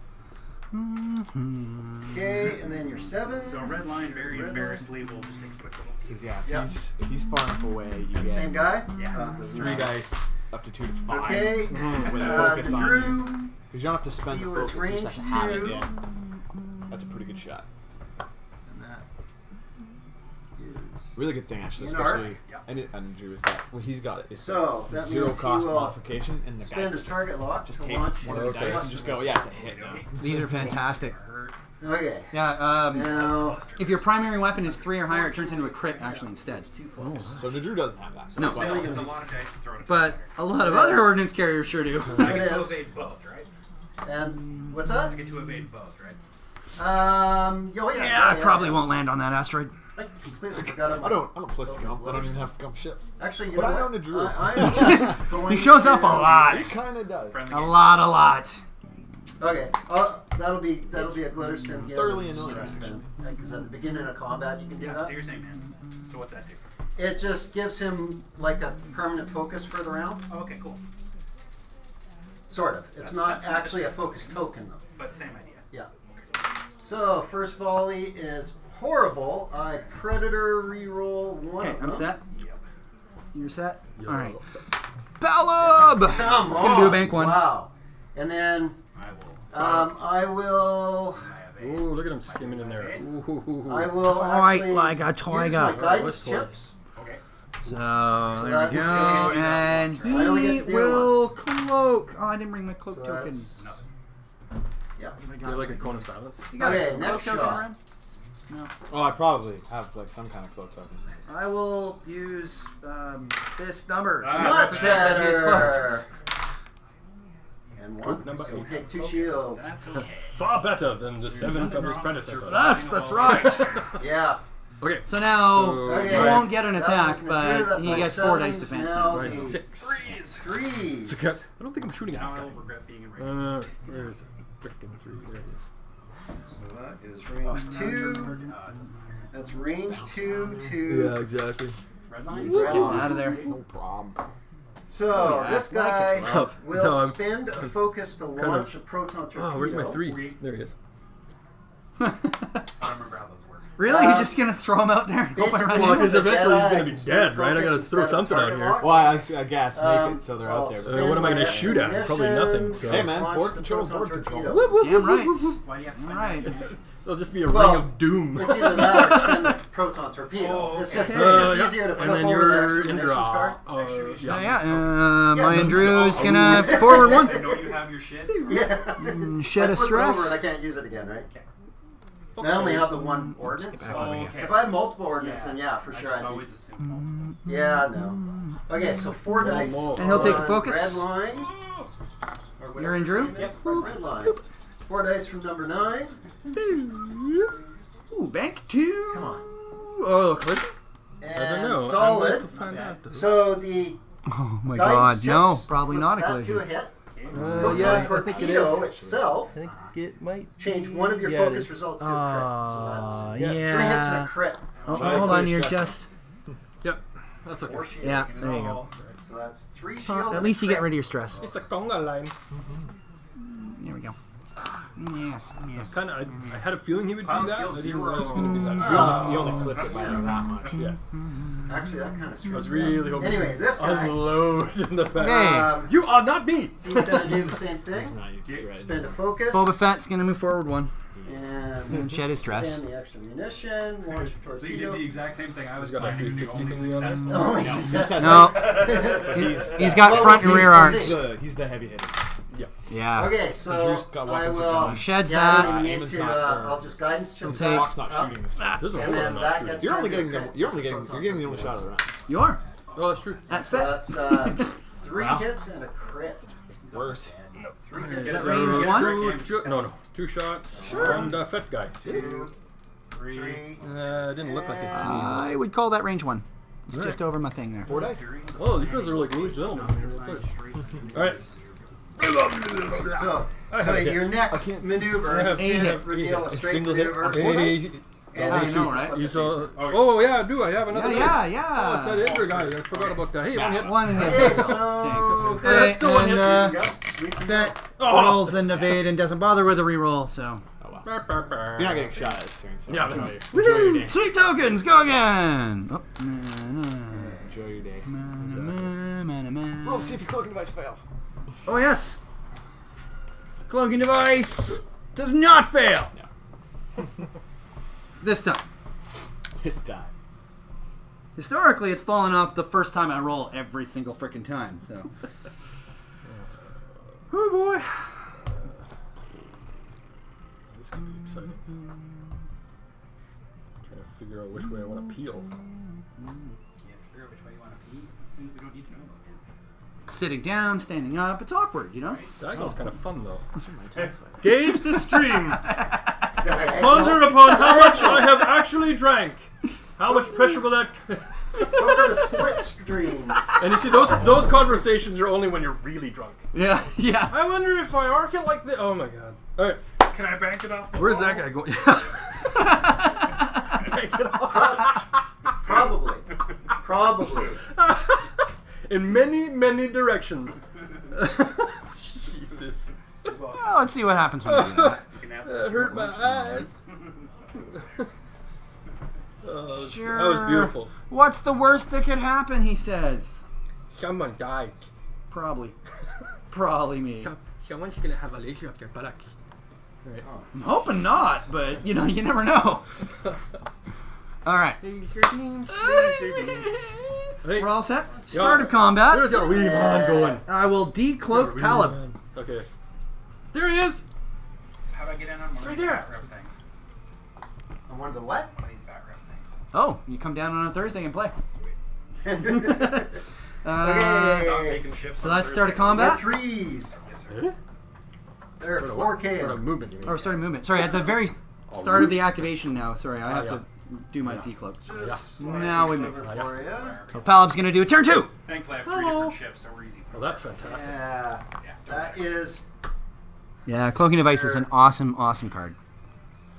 Okay, and then your seven. So red line, very Red line. embarrassedly, we'll just take a quick little. 'Cause, yeah, if Yeah. he's he's far enough away. You get same guy. Yeah. Uh, three matter. dice up to two to five. Okay. With a Uh, focus on you. Drew. Because you don't have to spend He the focus. You just have to have it. Yeah. That's a pretty good shot. And that is. Really good thing actually, In especially Yeah. and, it, and Drew is that well he's got it. It's So, the that zero means cost will modification and the guy Spend his target lock just to take launch one of his the dice and just go, yeah, it's a hit now. These are fantastic. Okay. Yeah, um, Now. if your primary weapon is three or higher, it turns into a crit actually instead. Two. So the Drew doesn't have that. No. But- Still, it's a lot of dice to throw But a lot of other ordnance carriers sure do. I It get to evade both, right? And what's up? I that? get to evade both, right? Um. Oh yeah. Yeah, I probably won't land on that asteroid. I completely forgot about. I don't I don't play scum. I don't even have scum ships. Actually, you But know I what? know the Drew. I, I am just going. He shows up a lot. He kinda does. Friendly A game. lot, a lot. Okay. Uh, that'll be that'll be a glitter stim. He thoroughly annoying, stress. Because at the beginning of combat, you can do Yeah, that. do your thing, man. So what's that do? It just gives him like a permanent focus for the round. Oh, okay, cool. Sort of. It's That's- not that's- actually a focus token though. But same idea. Yeah. So first volley is horrible. I predator reroll one. Okay, I'm them. set. You're set. All right. Ballab. Come Let's gonna do a on. bank one. Wow. And then um, I will. Ooh, look at him skimming in there. Ooh. I will Tight actually like a use tiger. my guidance What's chips. So there we go, and he get to deal will cloak. Oh, I didn't bring my cloak So token. Yeah. Do you like a cone of silence? You got Okay, a next token shot. around? Oh, I probably have like some kind of cloak token. I will use um, this number. to Ah, Much represent that he is cloaked. better. And one. Number So we eight. take two shields. That's okay. Far better than the seventh of his predecessors. Yes, that's right. Yeah. Okay. So now So- he won't get an That attack, was an but that's he my gets four dice sevens, defense. now Right, so six. Freeze. Three. It's okay. I don't think I'm shooting at Now that I'll guy. regret being enraged. Uh, where is it? Frickin' three. There it is. So that is range two. Uh, it doesn't matter. That's range two to exactly. Red line? Get out of there. No problem. So yeah, this guy it. Will No, spend a focus to of- launch a proton torpedo. Oh, where's my three? There he is. I remember how those work. Really? Um, You're just gonna throw him out there? hope I run Well, because eventually he's gonna be dead, right? I gotta throw something out here. lock. Well, I, I guess make Um, it so they're so out there. I'll Uh, what am I gonna shoot at? Probably nothing, so- Hey, man, launch board the control, proton board torpedo. control. Damn right. Why do you have to right. It'll just be a Well, ring of doom. It's either that or spend the proton torpedo. Oh, it's just, okay. it's just Uh, yeah. easier to and flip then over the you're extra in draw. card. Uh, Yeah, yeah. yeah. Uh, Yeah, my but- Andrew's Oh, gonna forward one. I know you have your shit. Yeah. Mm, Shed I a flip it over and stress. I can't use it again, right? Okay. I only have the one ordnance. back so Oh, okay. If I have multiple ordnance, Yeah. then yeah, for sure I just I do. always assume. Yeah, no. Okay, so four dice. more. And he'll take a focus. Red line. Or You're in Drew? your name is. Yep. Red line. Four dice from number nine. Ooh, bank two. Come on. Oh, collision? And I don't know. I'm going solid. to find out. So the Oh my god, no, probably not a that collision. To a hit. Uh, Proton yeah, I think it torpedo itself I think it might change be- one of your yeah, focus results to a Uh, crit. yeah. So that's three hits and a crit. Oh, Try hold on, you're stress. just. Yep. That's okay. Four shields. Yeah, there you go. So that's three Uh, shields. at least you get rid of your stress. It's a conga line. There we go. Yes, yes. Kind of. I, I had a feeling he would do that. skill I didn't realize he was going to do that. He only clipped it by that much. Yeah. Actually, that kind of I was me up. really hoping. Anyway, this guy, Unload in the back. Um, You are not me. he's gonna do the same It's thing. not you. Right. Spend a focus. Boba Fett's gonna move forward one And and shed his stress. spend the extra munition. Launch a So you did the exact same thing I was He's got that planning to do, 360 only thingy successful. Only successful. No, he's, he's got Well, front and rear arms. He's the, he's the heavy hitter. Yeah. Yeah. Okay, Drew's so got I weapons will. of gun. Sheds yeah, that. I need Aim is to, not uh, there. I'll just guidance We'll chips take- up, Rock's not up, shooting this time. There's a And whole lot then of not that shooting. You're only Trigger getting the, you're only getting you're getting the only shot of the round. You are. Oh, that's true. That's So fit. that's uh, three hits and a crit. Worse. Three hits. that so range one? two- ju- no, no. Two shots and uh, fat guy. Two, three. Uh, it didn't look like it. to. I would call that range one. It's Alright. just over my thing there. Four dice. Oh, you guys are like really gentlemen. All right. So, so have a hit. your next maneuver is a hit. reveal a A straight single hit maneuver. on four dice? And I then know, right? you saw. Oh yeah, I do. I have another. Yeah, hit. yeah, Oh, it's that yeah. Edgar guy. I forgot about that. Hey, one hit. One hit. So Yeah, that's still one and, hit. uh, There you go. Sweet to Fett Oh. rolls and evade and doesn't bother with a reroll, so. Oh. You're not getting shot at this turn. So Yeah, enjoy, enjoy your day. Sweet tokens, go again! Oh, na, na, Enjoy your day. Roll to see if your cloaking device fails. Oh, yes! Cloaking device does not fail! this time. This time. Historically, it's fallen off the first time I roll every single freaking time, so. oh boy. This could be exciting. Trying to figure out which way I want to peel. Can't figure out which way you want to pee. Things we don't need to know about. Sitting down, standing up, it's awkward, you know? Diagonal's kind of oh. fun though. Gauge the stream. Ponder upon how much I have actually drank. How much pressure will that? Go for the split stream. and you see, those those conversations are only when you're really drunk. Yeah, yeah. I wonder if I arc it like this. Oh my god! All right, Can I bank it off? the where's wall? that guy going? Break it off. Probably. Probably. In many many directions. Jesus, Well, let's see what happens when we do that. You can have that hurt my eyes. Uh, Sure. That was beautiful. What's the worst that could happen? He says. Someone died. Probably. Probably me. Some, someone's gonna have a laser up their buttocks. Right. I'm hoping not, but you know, you never know. All right. Hey, We're all set. Start of There's combat. that wee man going. I will decloak Palob. Okay. There he is. So how do I get in on one right of these there. bat rep things? I wanted to what? One of these bat rep things. Oh, you come down on a Thursday and play. okay. Uh, Stop taking shifts so on that's start of Thursday. combat. threes. Yes, sir. They're Sort of 4 what? Sort of movement. You mean? Or starting movement. Sorry, at the very start of the activation now. Sorry, I have yeah. to do my decloak. Just Now we move. for. So Palob's gonna do a turn two. Thankfully, I have three different shifts, so we're easy. Oh, that's fantastic. Yeah, Yeah, don't that worry. is. Yeah, cloaking device is an awesome, awesome card.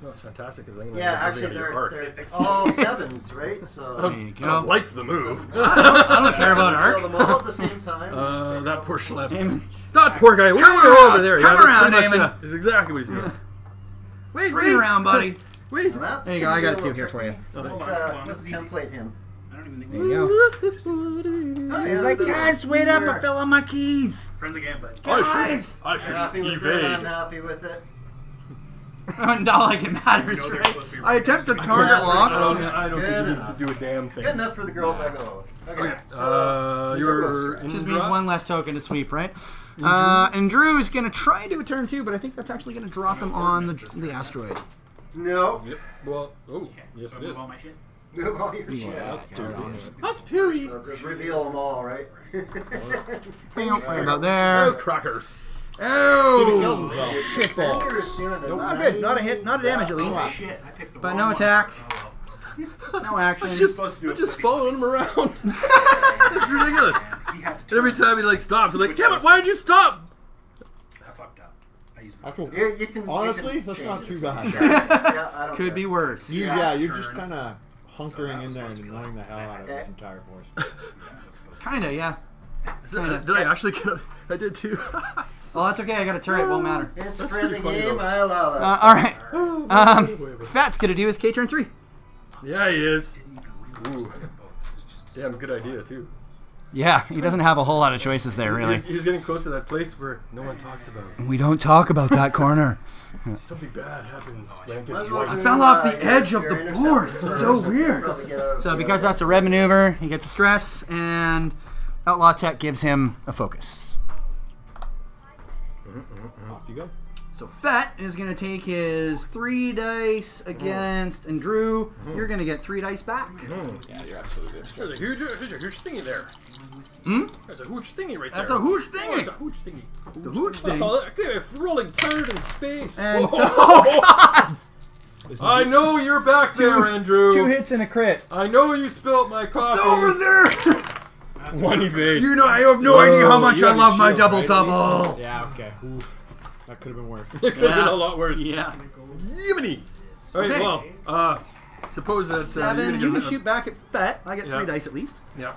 No, it's fantastic because I'm gonna Yeah, make actually, everything they're, apart. they're all sevens, right? So. There you I don't like the move. I don't care about Kill Arc. them all at the same time. Uh, that poor schlep. That poor guy. Way around, over there. come yeah, around, Damon. yeah, is exactly what he's doing. Wait, Bring it around, buddy. Wait. And that's There you go, I got a two here for you. Let's, Hold uh, let's this is easy. template him. I don't even think There you go. Oh, He's like, the- guys, wait up! I Sure. fell on my keys. Friendly game, but Guys, I should, I Happy should with it, I'm happy with it. not like it matters, You know they're right? supposed to be I attempt to target lock. I don't, I don't think Good he needs to do a damn thing. Good enough for the girls I go. Okay, so Uh, you're Just means one less token to sweep, right? Uh, and Drew is gonna try and do a turn two, but I think that's actually gonna drop him on the the asteroid. No, Yep. Well, oh, Okay, yes so it move all my shit. move all your shit. That's Puri. So just reveal them all, right? Right about Oh, there. crackers. Oh, Shitballs. shitballs. Not good. Not a hit. Not a damage at least. Oh shit! I picked the But no attack. Oh, well. No action. Just, supposed to do we're just following him around. it's ridiculous. He had to And every time he like stops, I'm like, damn it, why did you stop? I fucked up. I used the Actual, Yeah, you can. you honestly, can that's not it. too bad. Yeah, I don't Could care. be worse. You, Yeah. yeah, you're just kind of hunkering in there and supposed to annoying the hell out of Okay. this entire force. Kinda, yeah. Kinda. Did I actually get a, I did too. Well, that's okay. I got a turret. Won't matter. It's a That's friendly pretty game. though. I allow that. Uh, all right. Um, Fett's gonna do his K turn three. yeah, he is. Ooh. Damn, good idea too. Yeah, he doesn't have a whole lot of choices there, really. He's, he's getting close to that place where no one talks about it. We don't talk about that corner. Something bad happens. when it Might gets as well white. I fell off the your- edge of the board. first. So weird. probably get out of So because that's a red maneuver, he gets a stress, and Outlaw Tech gives him a focus. So Fett is going to take his three dice against, and Drew, you're going to get three dice back. Yeah, you're absolutely good. There's a huge, there's a huge thingy there. Hmm? There's a huge thingy right That's there. That's a hooch Oh, it's a huge thingy. The hooch That's thing. all. that- Okay, a rolling turd in space. And Whoa. oh god! I know you're back there, Two- Andrew. Two hits and a crit. I know you spilt my coffee. It's over there! One evade. You know, I have no idea how much I love your my double right? double. Yeah, okay. Oof. That could have been worse. it could have Yeah. been a lot worse. Yeah. Yiminy. All right. Okay. Well, uh, suppose that uh, Seven. you're You gonna can get- shoot back at Fett. I get Yeah. three dice at least. Yeah.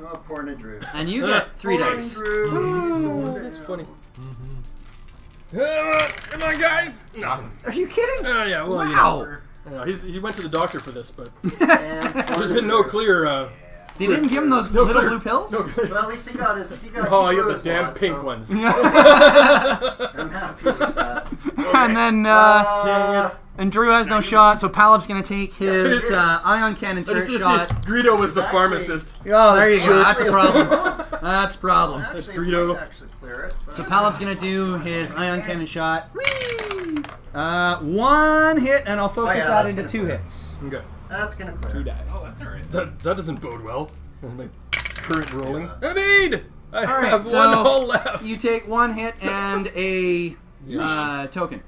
Oh, poor N'dru. And you get three Poor dice. N'dru. That's funny. Uh, come on, guys. Nothing. Are you kidding? Uh, yeah. Well, you Wow. know, you know, he's, he went to the doctor for this, but And there's been no clear. Uh, They didn't give him those No, little sir. blue pills? no, Well, at least he got his. He got. oh, he you got got his the damn lot, pink so ones. I'm happy with that. and then, uh, Uh, and Drew has no shot, so Palob's gonna take his uh, ion cannon I turret just, just shot. see Greedo was the pharmacist. Oh, there you go. That's a problem. That's a problem. actually, Dorito. might clear it. but- So Palob's gonna do his ion cannon shot. Uh, one hit, and I'll focus Oh, yeah, that into gonna two clear. hits. Okay. That's gonna clear. Two it. dice. Oh, that's alright. That, that doesn't bode well. My current rolling. Evade! I All right, have so one all left. You take one hit and a uh, token,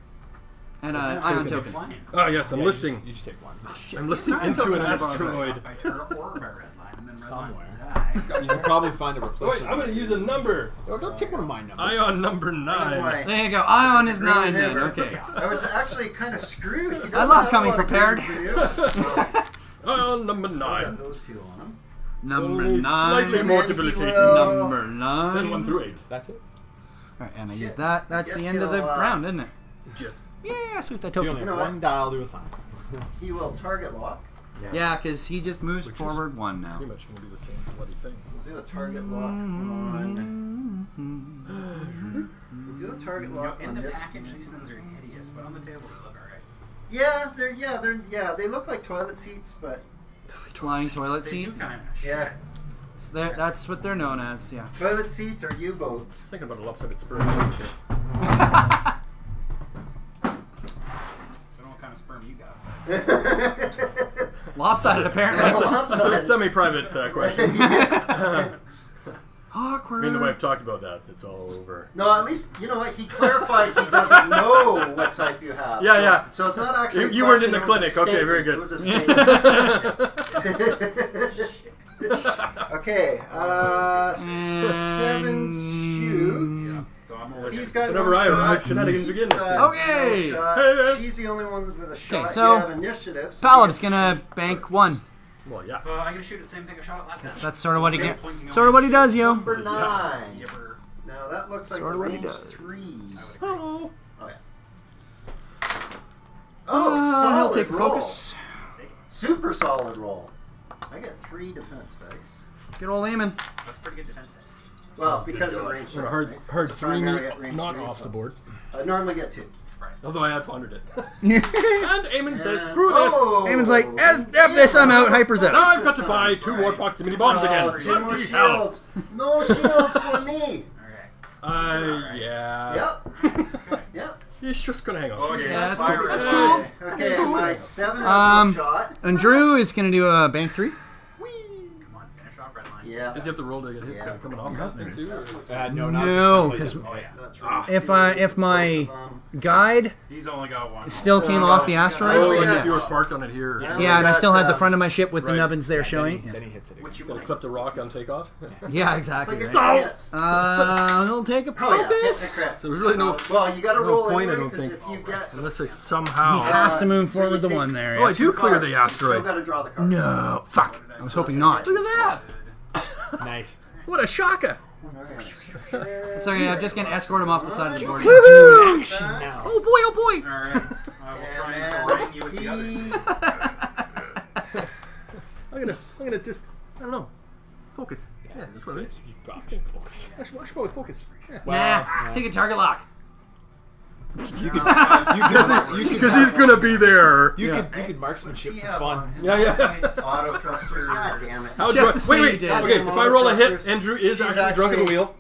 and an ion token. Flying. Oh, yes, I'm Yeah, listing. You just, you just take one. I'm listing into an on asteroid. Somewhere. will die. You can probably find a Wait, replacement. I'm going to use a number. Oh, don't take one of my numbers. Ion number Anyway, nine. There you go. Ion is Great nine then. Okay. I was actually kind of screwed. I love coming a lot of prepared. gear for you, so- Ion number nine. those two on him. Number Only slightly nine. more And then he debilitating. Number nine. Then one through eight. That's it. All right, and I use that. That's the end of the uh, round, isn't it? Yes. Yeah, sweep that You token. only You have know one dial to assign. he will target lock. Yeah, because he just moves Which forward one now. Pretty much gonna be the same bloody thing. We'll do the target lock on. We'll do a target You know, lock in on the this. package, these things are hideous, but on the table they look alright. Yeah, they're yeah they're yeah they look like toilet seats, but Flying toilet They seat. do kind of. yeah, So they're- that's what they're known as. Yeah. toilet seats or U-boats. I was thinking about a lopsided spur. actually. I don't know what kind of sperm you got. Lopsided, apparently. That's a semi-private uh, question. Awkward. Me and the wife talked about that. It's all over. No, at least you know what he clarified. He doesn't know what type you have. Yeah, so, yeah. So it's not actually. You- a you weren't in the it clinic. Okay, very good. It was a statement. okay, uh, seven shoots. So I'm gonna He's got Whenever one I arrive, shenanigans He's begin, it got seems. Okay. no. Hey, hey. She's the only one with a shot. so- you have initiative. so Palob's gonna bank one. Well, yeah. Uh, I'm gonna shoot at the same thing I shot at last time. That's sort of what he Same get. Sort of what he does, yo. Number nine. You ever- Now that looks like Sort a of what he range does. three. Hello. Oh yeah. Oh, Uh, solid he'll take roll. focus. Super solid roll. I get three defense dice. Good old Emon. That's pretty good defense dice. Well, because of range. Got a heard So three, primary range not three, off so- the board. I normally get two. Right. Although I had pondered it. and Emon says, And- screw this. oh, Emon's like, F, F this, I'm out. Hyper's Now out. I've got to buy two more proximity bombs Oh, again. two more shields. No shields for me. Alright. Uh, yeah. Yep. Yep. He's just gonna hang on. Oh, yeah. Yeah, that's fire cool. it. That's Okay, cool. Okay, cool. my seven has Um, no shot. And Drew is gonna do a bank three. Yeah. Does he have to roll to get hit Yeah. kind coming off that thing too? Uh, no, not No, because Oh, yeah. Right. if I if my Um, guide He's only got one. still came off the Oh, asteroid, and yeah. if you were parked on it here, Yeah. yeah, and I still had the front of my ship with the nubbins there then, showing. he, then he hits it again. What you gotta clip the rock on takeoff. Yeah, exactly. But right. your two hits. Uh, he'll take a Oh yeah, focus. So there's really no- Well, you got to no roll point, I don't think. if you get, Unless I He somehow. has to move forward the one there. Oh, I do clear the asteroid. Still got to draw the card. No, fuck. I was hoping not. Look at that! Nice. What a shocker! It's okay. I'm just gonna escort him off the side of the board. Woohoo! That, Oh boy, oh boy. Alright. I will try and and harangue you with the others. he I'm gonna, I'm gonna just, I don't know, focus. Yeah, that's what it is. You probably focus. I should, I should probably focus. Yeah. Nah, take a target lock. You could, you could, you could, Because he's gonna be there. you Yeah. could, you could marksmanship for fun. Yeah, yeah. auto thrusters. God damn it. How Just Wait, wait. you. Okay, if I roll a hit, Andrew is She's actually drunk at the wheel.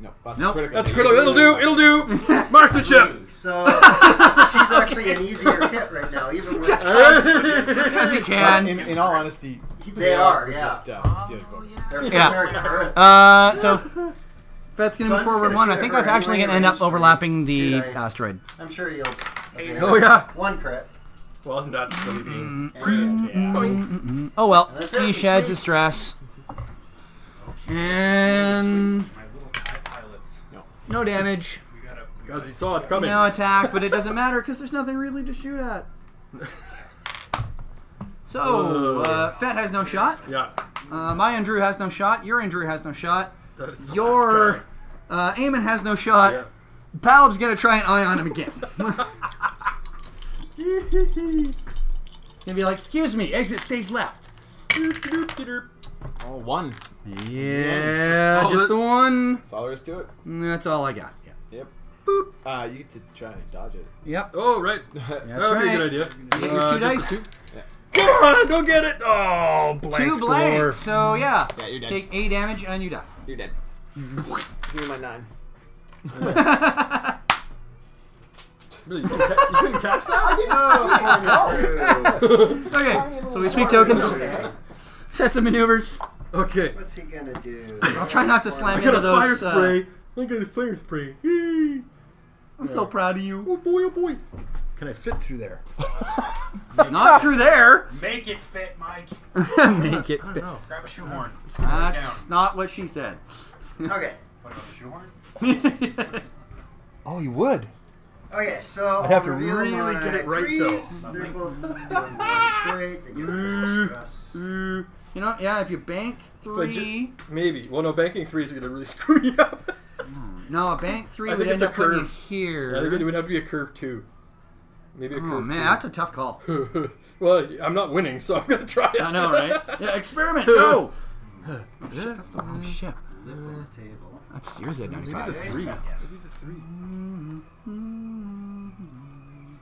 No, that's Nope. critical. That's critical. It'll do. It'll do. Marksmanship. So she's actually an easier hit right now, even with just Because you But can. in, in all honesty, they are, we're yeah. Just, uh, stealing focus. They're Yeah. Uh, so Fett's gonna So move forward one. I think it that's actually gonna end up overlapping the asteroid. I'm sure you'll. okay. Oh yeah. One crit. Well, that's silly beans. And Oh well, he sheds sweep. his stress. And My little TIE pilots. no damage. We gotta. We Because he saw it coming. No attack, but it doesn't matter because there's nothing really to shoot at. So, uh, Fett has no shot. Yeah. Uh, my Andrew has no shot. Your Andrew has no shot. That is the Your last uh, Emon has no shot. Yeah. Palob's gonna try and eye on him again. gonna be like, excuse me, exit stage left. Oh, one. Yeah, Oh, just the one. That's all there is to it. That's all I got. Yeah. Yep. Uh, you get to try and dodge it. Yep. Oh right. That's That'd be a right. good idea. Get your Uh, two just dice. two? Come on, don't get it. Oh, blanks Two galore. blanks. So yeah, Yeah, you're dead. take A damage and you die. You're dead. Give me my nine. Really, you couldn't ca- you couldn't catch that? Oh, okay, so we sweep tokens, set some maneuvers. Okay. What's he gonna do? I'll try not to slam I got into a fire those. Uh, spray. I got a fire spray. Yay. I'm so proud of you. Oh boy, oh boy. Can I fit through there? Not through there. Make it fit, Mike. Make it fit. No. Grab a shoehorn. That's not what she said. Okay. What about the shoehorn? Oh, you would. Okay, so I'd have to really get it right, threes. though. They're both straight. They get the stress. You know, yeah, if you bank three. Maybe. Well, no, banking three is going to really screw me up. Hmm. No, a bank three I would think it's end a up putting you curve. here. I think it would have to be a curve two. Maybe a Oh curve. man, that's a tough call. well, I'm not winning, so I'm gonna try it. I know, right? Yeah, experiment, go. Yeah. Oh shit, oh, Flip on the table. that's seriously at Maybe the 95. three. Yes. Maybe the three.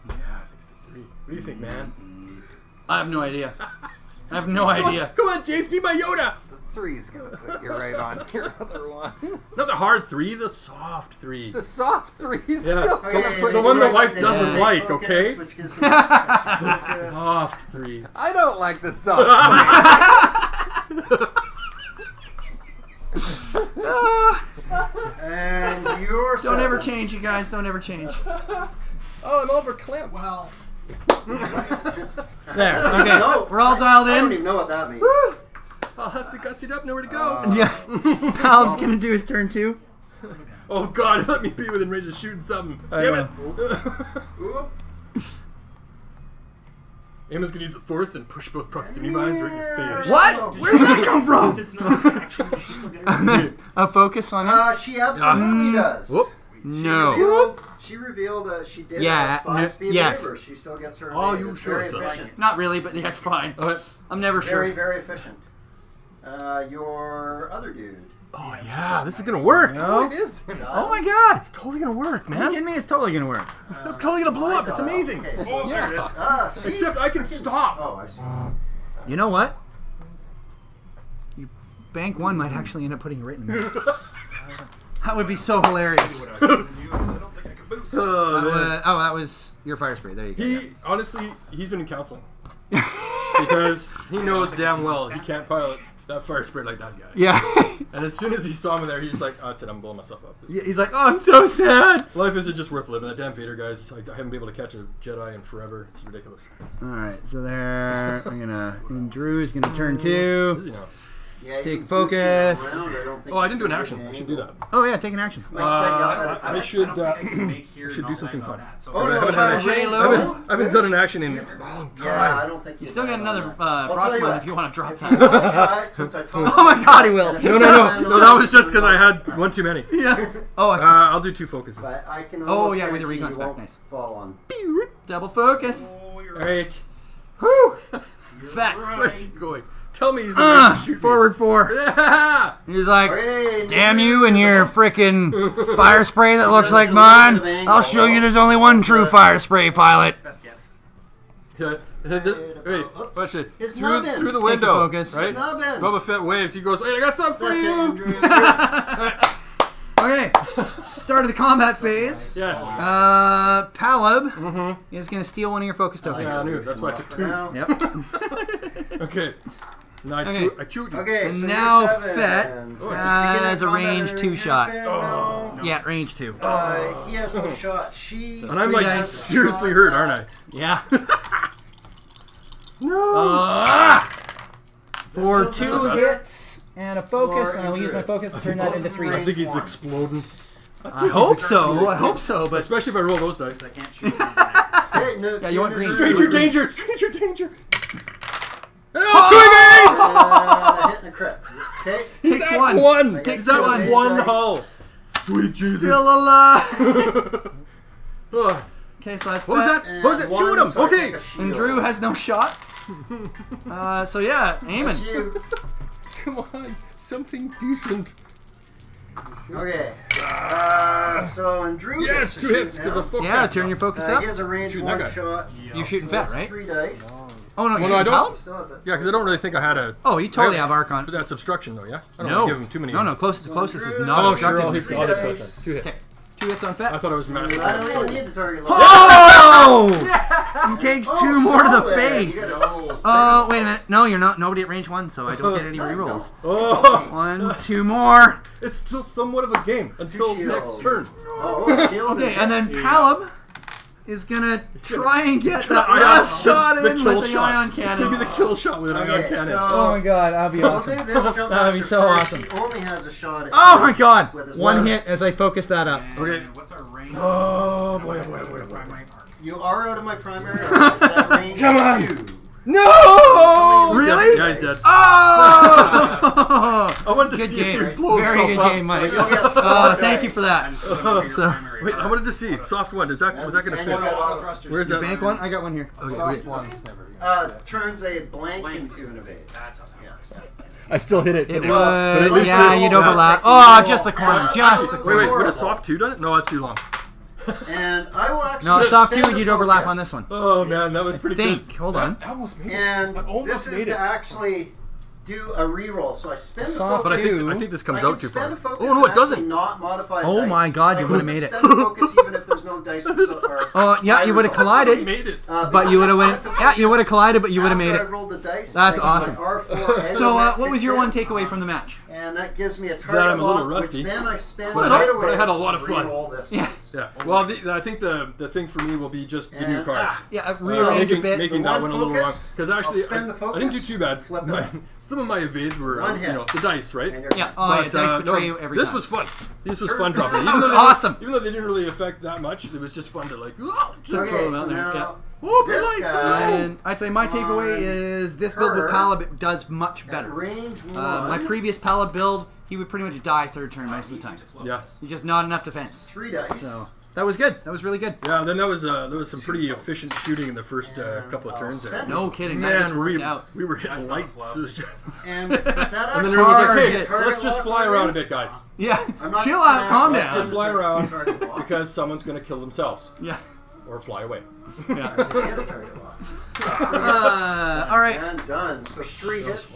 Yeah, I think it's a three. What do you think, man? I have no idea. I have no idea. Come on, James, be my Yoda. The three's gonna put you right on your other one. Not the hard three, the soft three. The soft three's Yeah. still The- gonna the put one you that right life there. doesn't Take like, focus, okay? Which gives me focus. Soft three. I don't like the soft. And you're Don't ever change, you guys. Don't ever change. Oh, I'm over clamp. Well, There. Okay. No, We're all dialed in. I don't even know what that means. Oh, that's the gutsy up, nowhere to go. Uh, Yeah. Palob's gonna do his turn two. oh God, let me be within range of shooting something. I Damn know. it. Oop. Emma's gonna use the force and push both proximity mines right in your face. What? Where did that come from? It's not actually, she's A focus on him? Uh, she absolutely does. Whoop. No. Revealed, she revealed uh, she did Yeah, a five no- speed yes. maneuver. She still gets her. Oh, you sure, Very sir? efficient. Not really, but that's fine. Alright. I'm never Very, sure. Very, very efficient. Uh, your other dude. Oh yeah, this is gonna work. No. it is. Oh my god! It's totally gonna work, Are you man. kidding me? It's totally gonna work. I'm totally gonna blow up. It's amazing. Okay, so- Oh, there it is. Ah. Except I can stop. Oh, I see. You know what? You bank one might actually end up putting it right in there. that would be so hilarious. I don't think I can boost. Oh, That oh, that was your fire spray. There you go. He honestly, he's been in counseling because he knows damn well he can't pilot that fire spray like that guy. yeah. And as soon as he saw me there, he's like, "Oh, that's it. I'm blowing myself up." Yeah, He's like, oh, I'm so sad. Life isn't just worth living. That damn Vader guys, I, I haven't been able to catch a Jedi in forever. It's ridiculous. All right, so there. I'm gonna. And Drew's gonna turn two. is he now? Yeah, you Take can boost it focus. around, I don't think Oh, I didn't do an action. be I should do that. Oh yeah, take an action. Might set you up Uh. I I should, don't uh, I can make here should do something fun. that, so Oh, I no, haven't it's had not J a Lo. I J-Lo. haven't, I haven't done an action in a long Yeah, I don't think you You still got another that. uh, I'll tell you Proxima what. if you want to drop If you want to that. try it, since I told oh my god, he will. No, no, no, no. That was just because I had one too many. Yeah. Oh, I Uh, see. I'll do two focuses. But I can Oh, yeah, with your recon you spec, nice. Fall on. Double focus. Oh, you're All right. Whew. Fat. Where's he going? Tell me he's Uh, about to shoot me. forward four. Yeah. He's like, Hey, damn new you and your visible. frickin' fire spray that looks like mine. I'll show you there's only one true fire spray pilot. best guess. Wait, watch it. It's Through, through the window. focus. Right? Nubbin. Boba Fett waves. He goes, "Wait, I got something for That's you." Andrew. Okay, start of the combat phase. Yes. Uh, Palob Mm-hmm. is gonna steal one of your focus tokens. Yeah, I knew. That's why I took two. Yep. Okay. Now I, Okay. chew, I chewed you. Okay, And so now you're. Fett, and- uh, has a range two shot. interfere. Oh. Yeah, range two. Uh, he has no shot. She. And I'm like dice. seriously hurt, aren't I? Yeah. No. Ah! For two better. hits and a focus, and I will use my focus to turn that into three. I think he's one. exploding. I hope so. I hope so. But Especially if I roll those dice. I can't shoot. from Hey, no, Yeah, you want green. Stranger danger! Stranger danger! Uh, hitting a crit. Okay. He's Takes at one. one. Takes got that one. big One dice. hull. Sweet Jesus. still alive. Ugh. Okay, so that's What was that? What was it? Shoot him. so Okay. take a shield. And Drew has no shot. Uh, so yeah, aiming. Come on. Something decent. Okay. Uh, so and Drew. Yes, two hits because now. of focus. Yeah, turn your focus Uh, up. he has a range Shooting one that guy. shot. You're shooting So Fett, that's right? Three dice. Oh no, Well, no, I don't. Pal? Still has it. Yeah, because I don't really think I had a. Oh, you totally Really? have Archon. That's obstruction though, yeah. I don't No, wanna give him too many. no, no. Closest to closest is not Oh, obstructed. sure. All oh, he's Three got dice. is two hits. Okay, two hits on Fett. I thought it was massive. I don't even need to target low. Oh! He takes Oh, two more to the face. You got Oh, wait a minute. No, you're not. Nobody at range one, so I don't get any No, you rerolls. Oh, One, two more. it's still somewhat of a game until next turn. Oh, Okay, and then Palob is gonna try and get that I last have shot in kill with the shot. ion It's gonna be the kill shot with an ion Okay, cannon. so- Oh my god, that'd be I'll awesome. do this jump That'd be master so first. awesome. He only has a shot at Oh my god! One hit as I focus that up. And Okay. What's our range? Oh boy, boy, boy, boy. Primary arc. You are out of my primary. That range Come on. Two. No! Really? Yeah, he's dead. Oh! I wanted to good see if game. he'd Very good up. game, Mike. You'll Uh, thank you for that. So, wait, I wanted to see. Soft one. Is that was that gonna fit? you got auto thrusters. Where's that? Bank one? I got one here. Soft ones never. Uh, turns a blank into an evade. That's how that works. I still hit it. It But at would. least Yeah, you'd overlap. Oh, just the corner. Just the Wait, corner. wait. Would a soft two done it? No, that's too long. And I will actually. No, soft spend two, a you'd overlap focus. on this one. Oh man, that was pretty Think. good. Hold on. I almost made it. And I almost this is made to actually do a reroll. So I spend the Soft But I focus. think I think this comes I out too far. spend a focus Oh no, it doesn't. Not modify Oh dice. my God, you would've made it. Spend a focus even if there's no dice. result- or Oh, yeah, you would have die result. I collided. made it. Uh, But you would have because I went. Yeah, you would have collided, but you would have After made I it. rolled the dice, That's I got my awesome. So, uh, what was your one fixed takeaway from the match? And that gives me a target That I'm a little lock, rusty. which then I spend But right I- away but I had a lot of fun. reroll this. Yeah. Yeah. Well, the, I think the the thing for me will be just the new And- cards. ah, Yeah, So, rearrange a making, bit. making that one one a little wrong because actually I'll spend I, the I didn't do too bad. flip it My, up. some of my evades were uh, you know the dice, right? Yeah. done. Oh, yeah. Dice uh, betray no, you every this time. was fun. This was fun dropping. That was though awesome. Even though they didn't really affect that much, it was just fun to like. "Oh, just Just throw Okay, them so out there. now Yeah. Oh, the this lights, guy And I'd say my takeaway is this build with her Pala does much better. range one. Uh, my previous Pala build, he would pretty much die third turn most of the time. Yeah. He's just not enough defense. three dice. So that was good. That was really good. Yeah. Then that was uh, there was some pretty efficient shooting in the first uh, couple of turns there. No kidding. That just Man, we, out. we were hitting That's lights. flow. It was just- And that and then there was like, Hard hey, let's just fly around a bit, guys. Yeah. I'm not Chill gonna out. Calm actually Just fly around because someone's going to kill themselves Yeah. or fly away. Yeah. Just get a target block. Uh, all right. And done. So three hits.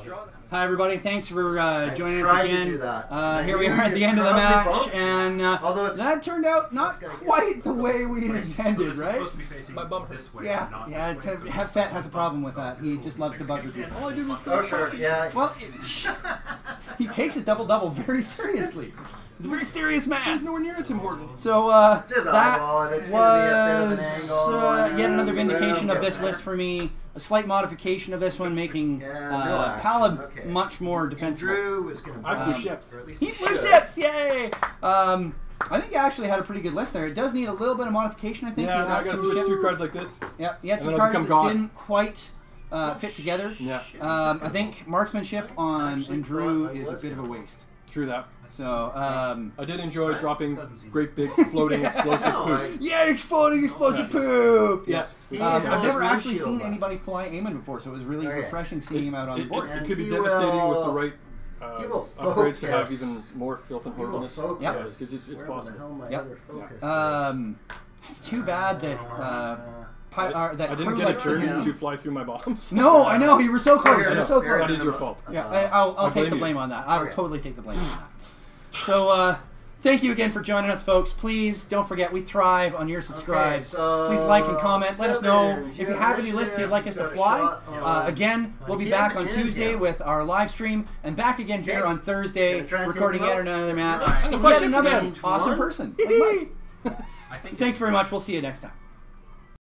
Draw. Hi everybody. Thanks for uh, joining us tried to again. do that. Uh, here we are at the end of the match, bump. and uh, Although it's- that turned out not This guy gets quite the way we So intended, this is right? supposed to be facing My bum this way, Yeah, not yeah. this way, T- so Hefet has a problem with that. He just loves to bug with you. All I did was Oh, sure. Yeah. Well, it, he takes his double double very seriously. He's a very serious match. man. nowhere near Tim Hortons. So uh, that eyeball it. It's gonna be a bit of an was angle uh, yet another vindication of this list for me. A slight modification of this one, making Yeah, uh, action. Palad Okay. much more defensive. Drew was going to. I flew Um, ships. He flew ships, yay! Um, I think I actually had a pretty good list there. It does need a little bit of modification, I think. Yeah, You I got some just ship- two cards like this. Yeah, you had and some cards that become God. didn't quite uh, fit together. Yeah, Um, I think marksmanship on and Drew is a bit of a waste. true that. So, um, I did enjoy dropping great big floating explosive No, poop. I- yeah, exploding explosive poop. Yeah, um, I've never actually windshield seen up. anybody fly Emon before, so it was really Okay. refreshing seeing him out on It, the board. it, it could be He devastating with the right uh, upgrades to have even more filth and He will horribleness. focus. Yep. Because it's, it's possible. Yeah. my Yep. other? Um, it's too bad that uh, pi- uh, that I didn't get a turn to- to fly through my bombs. No, I know you were so close. Fair You were so close. That is your fault. Yeah, I, I'll, I'll I take blame the you. blame on that. I will Okay. totally take the blame on that. So, uh, thank you again for joining us, folks. Please don't forget we thrive on your subscribes. so Please like and comment. Let us know if you have any lists you'd like us to fly. got a shot Uh, again, we'll be back on Tuesday with our live stream, and back again here on Thursday, Gonna try and recording yet another match. Right. With Fly yet another awesome person. like Mike. Thanks very much. We'll see you next time.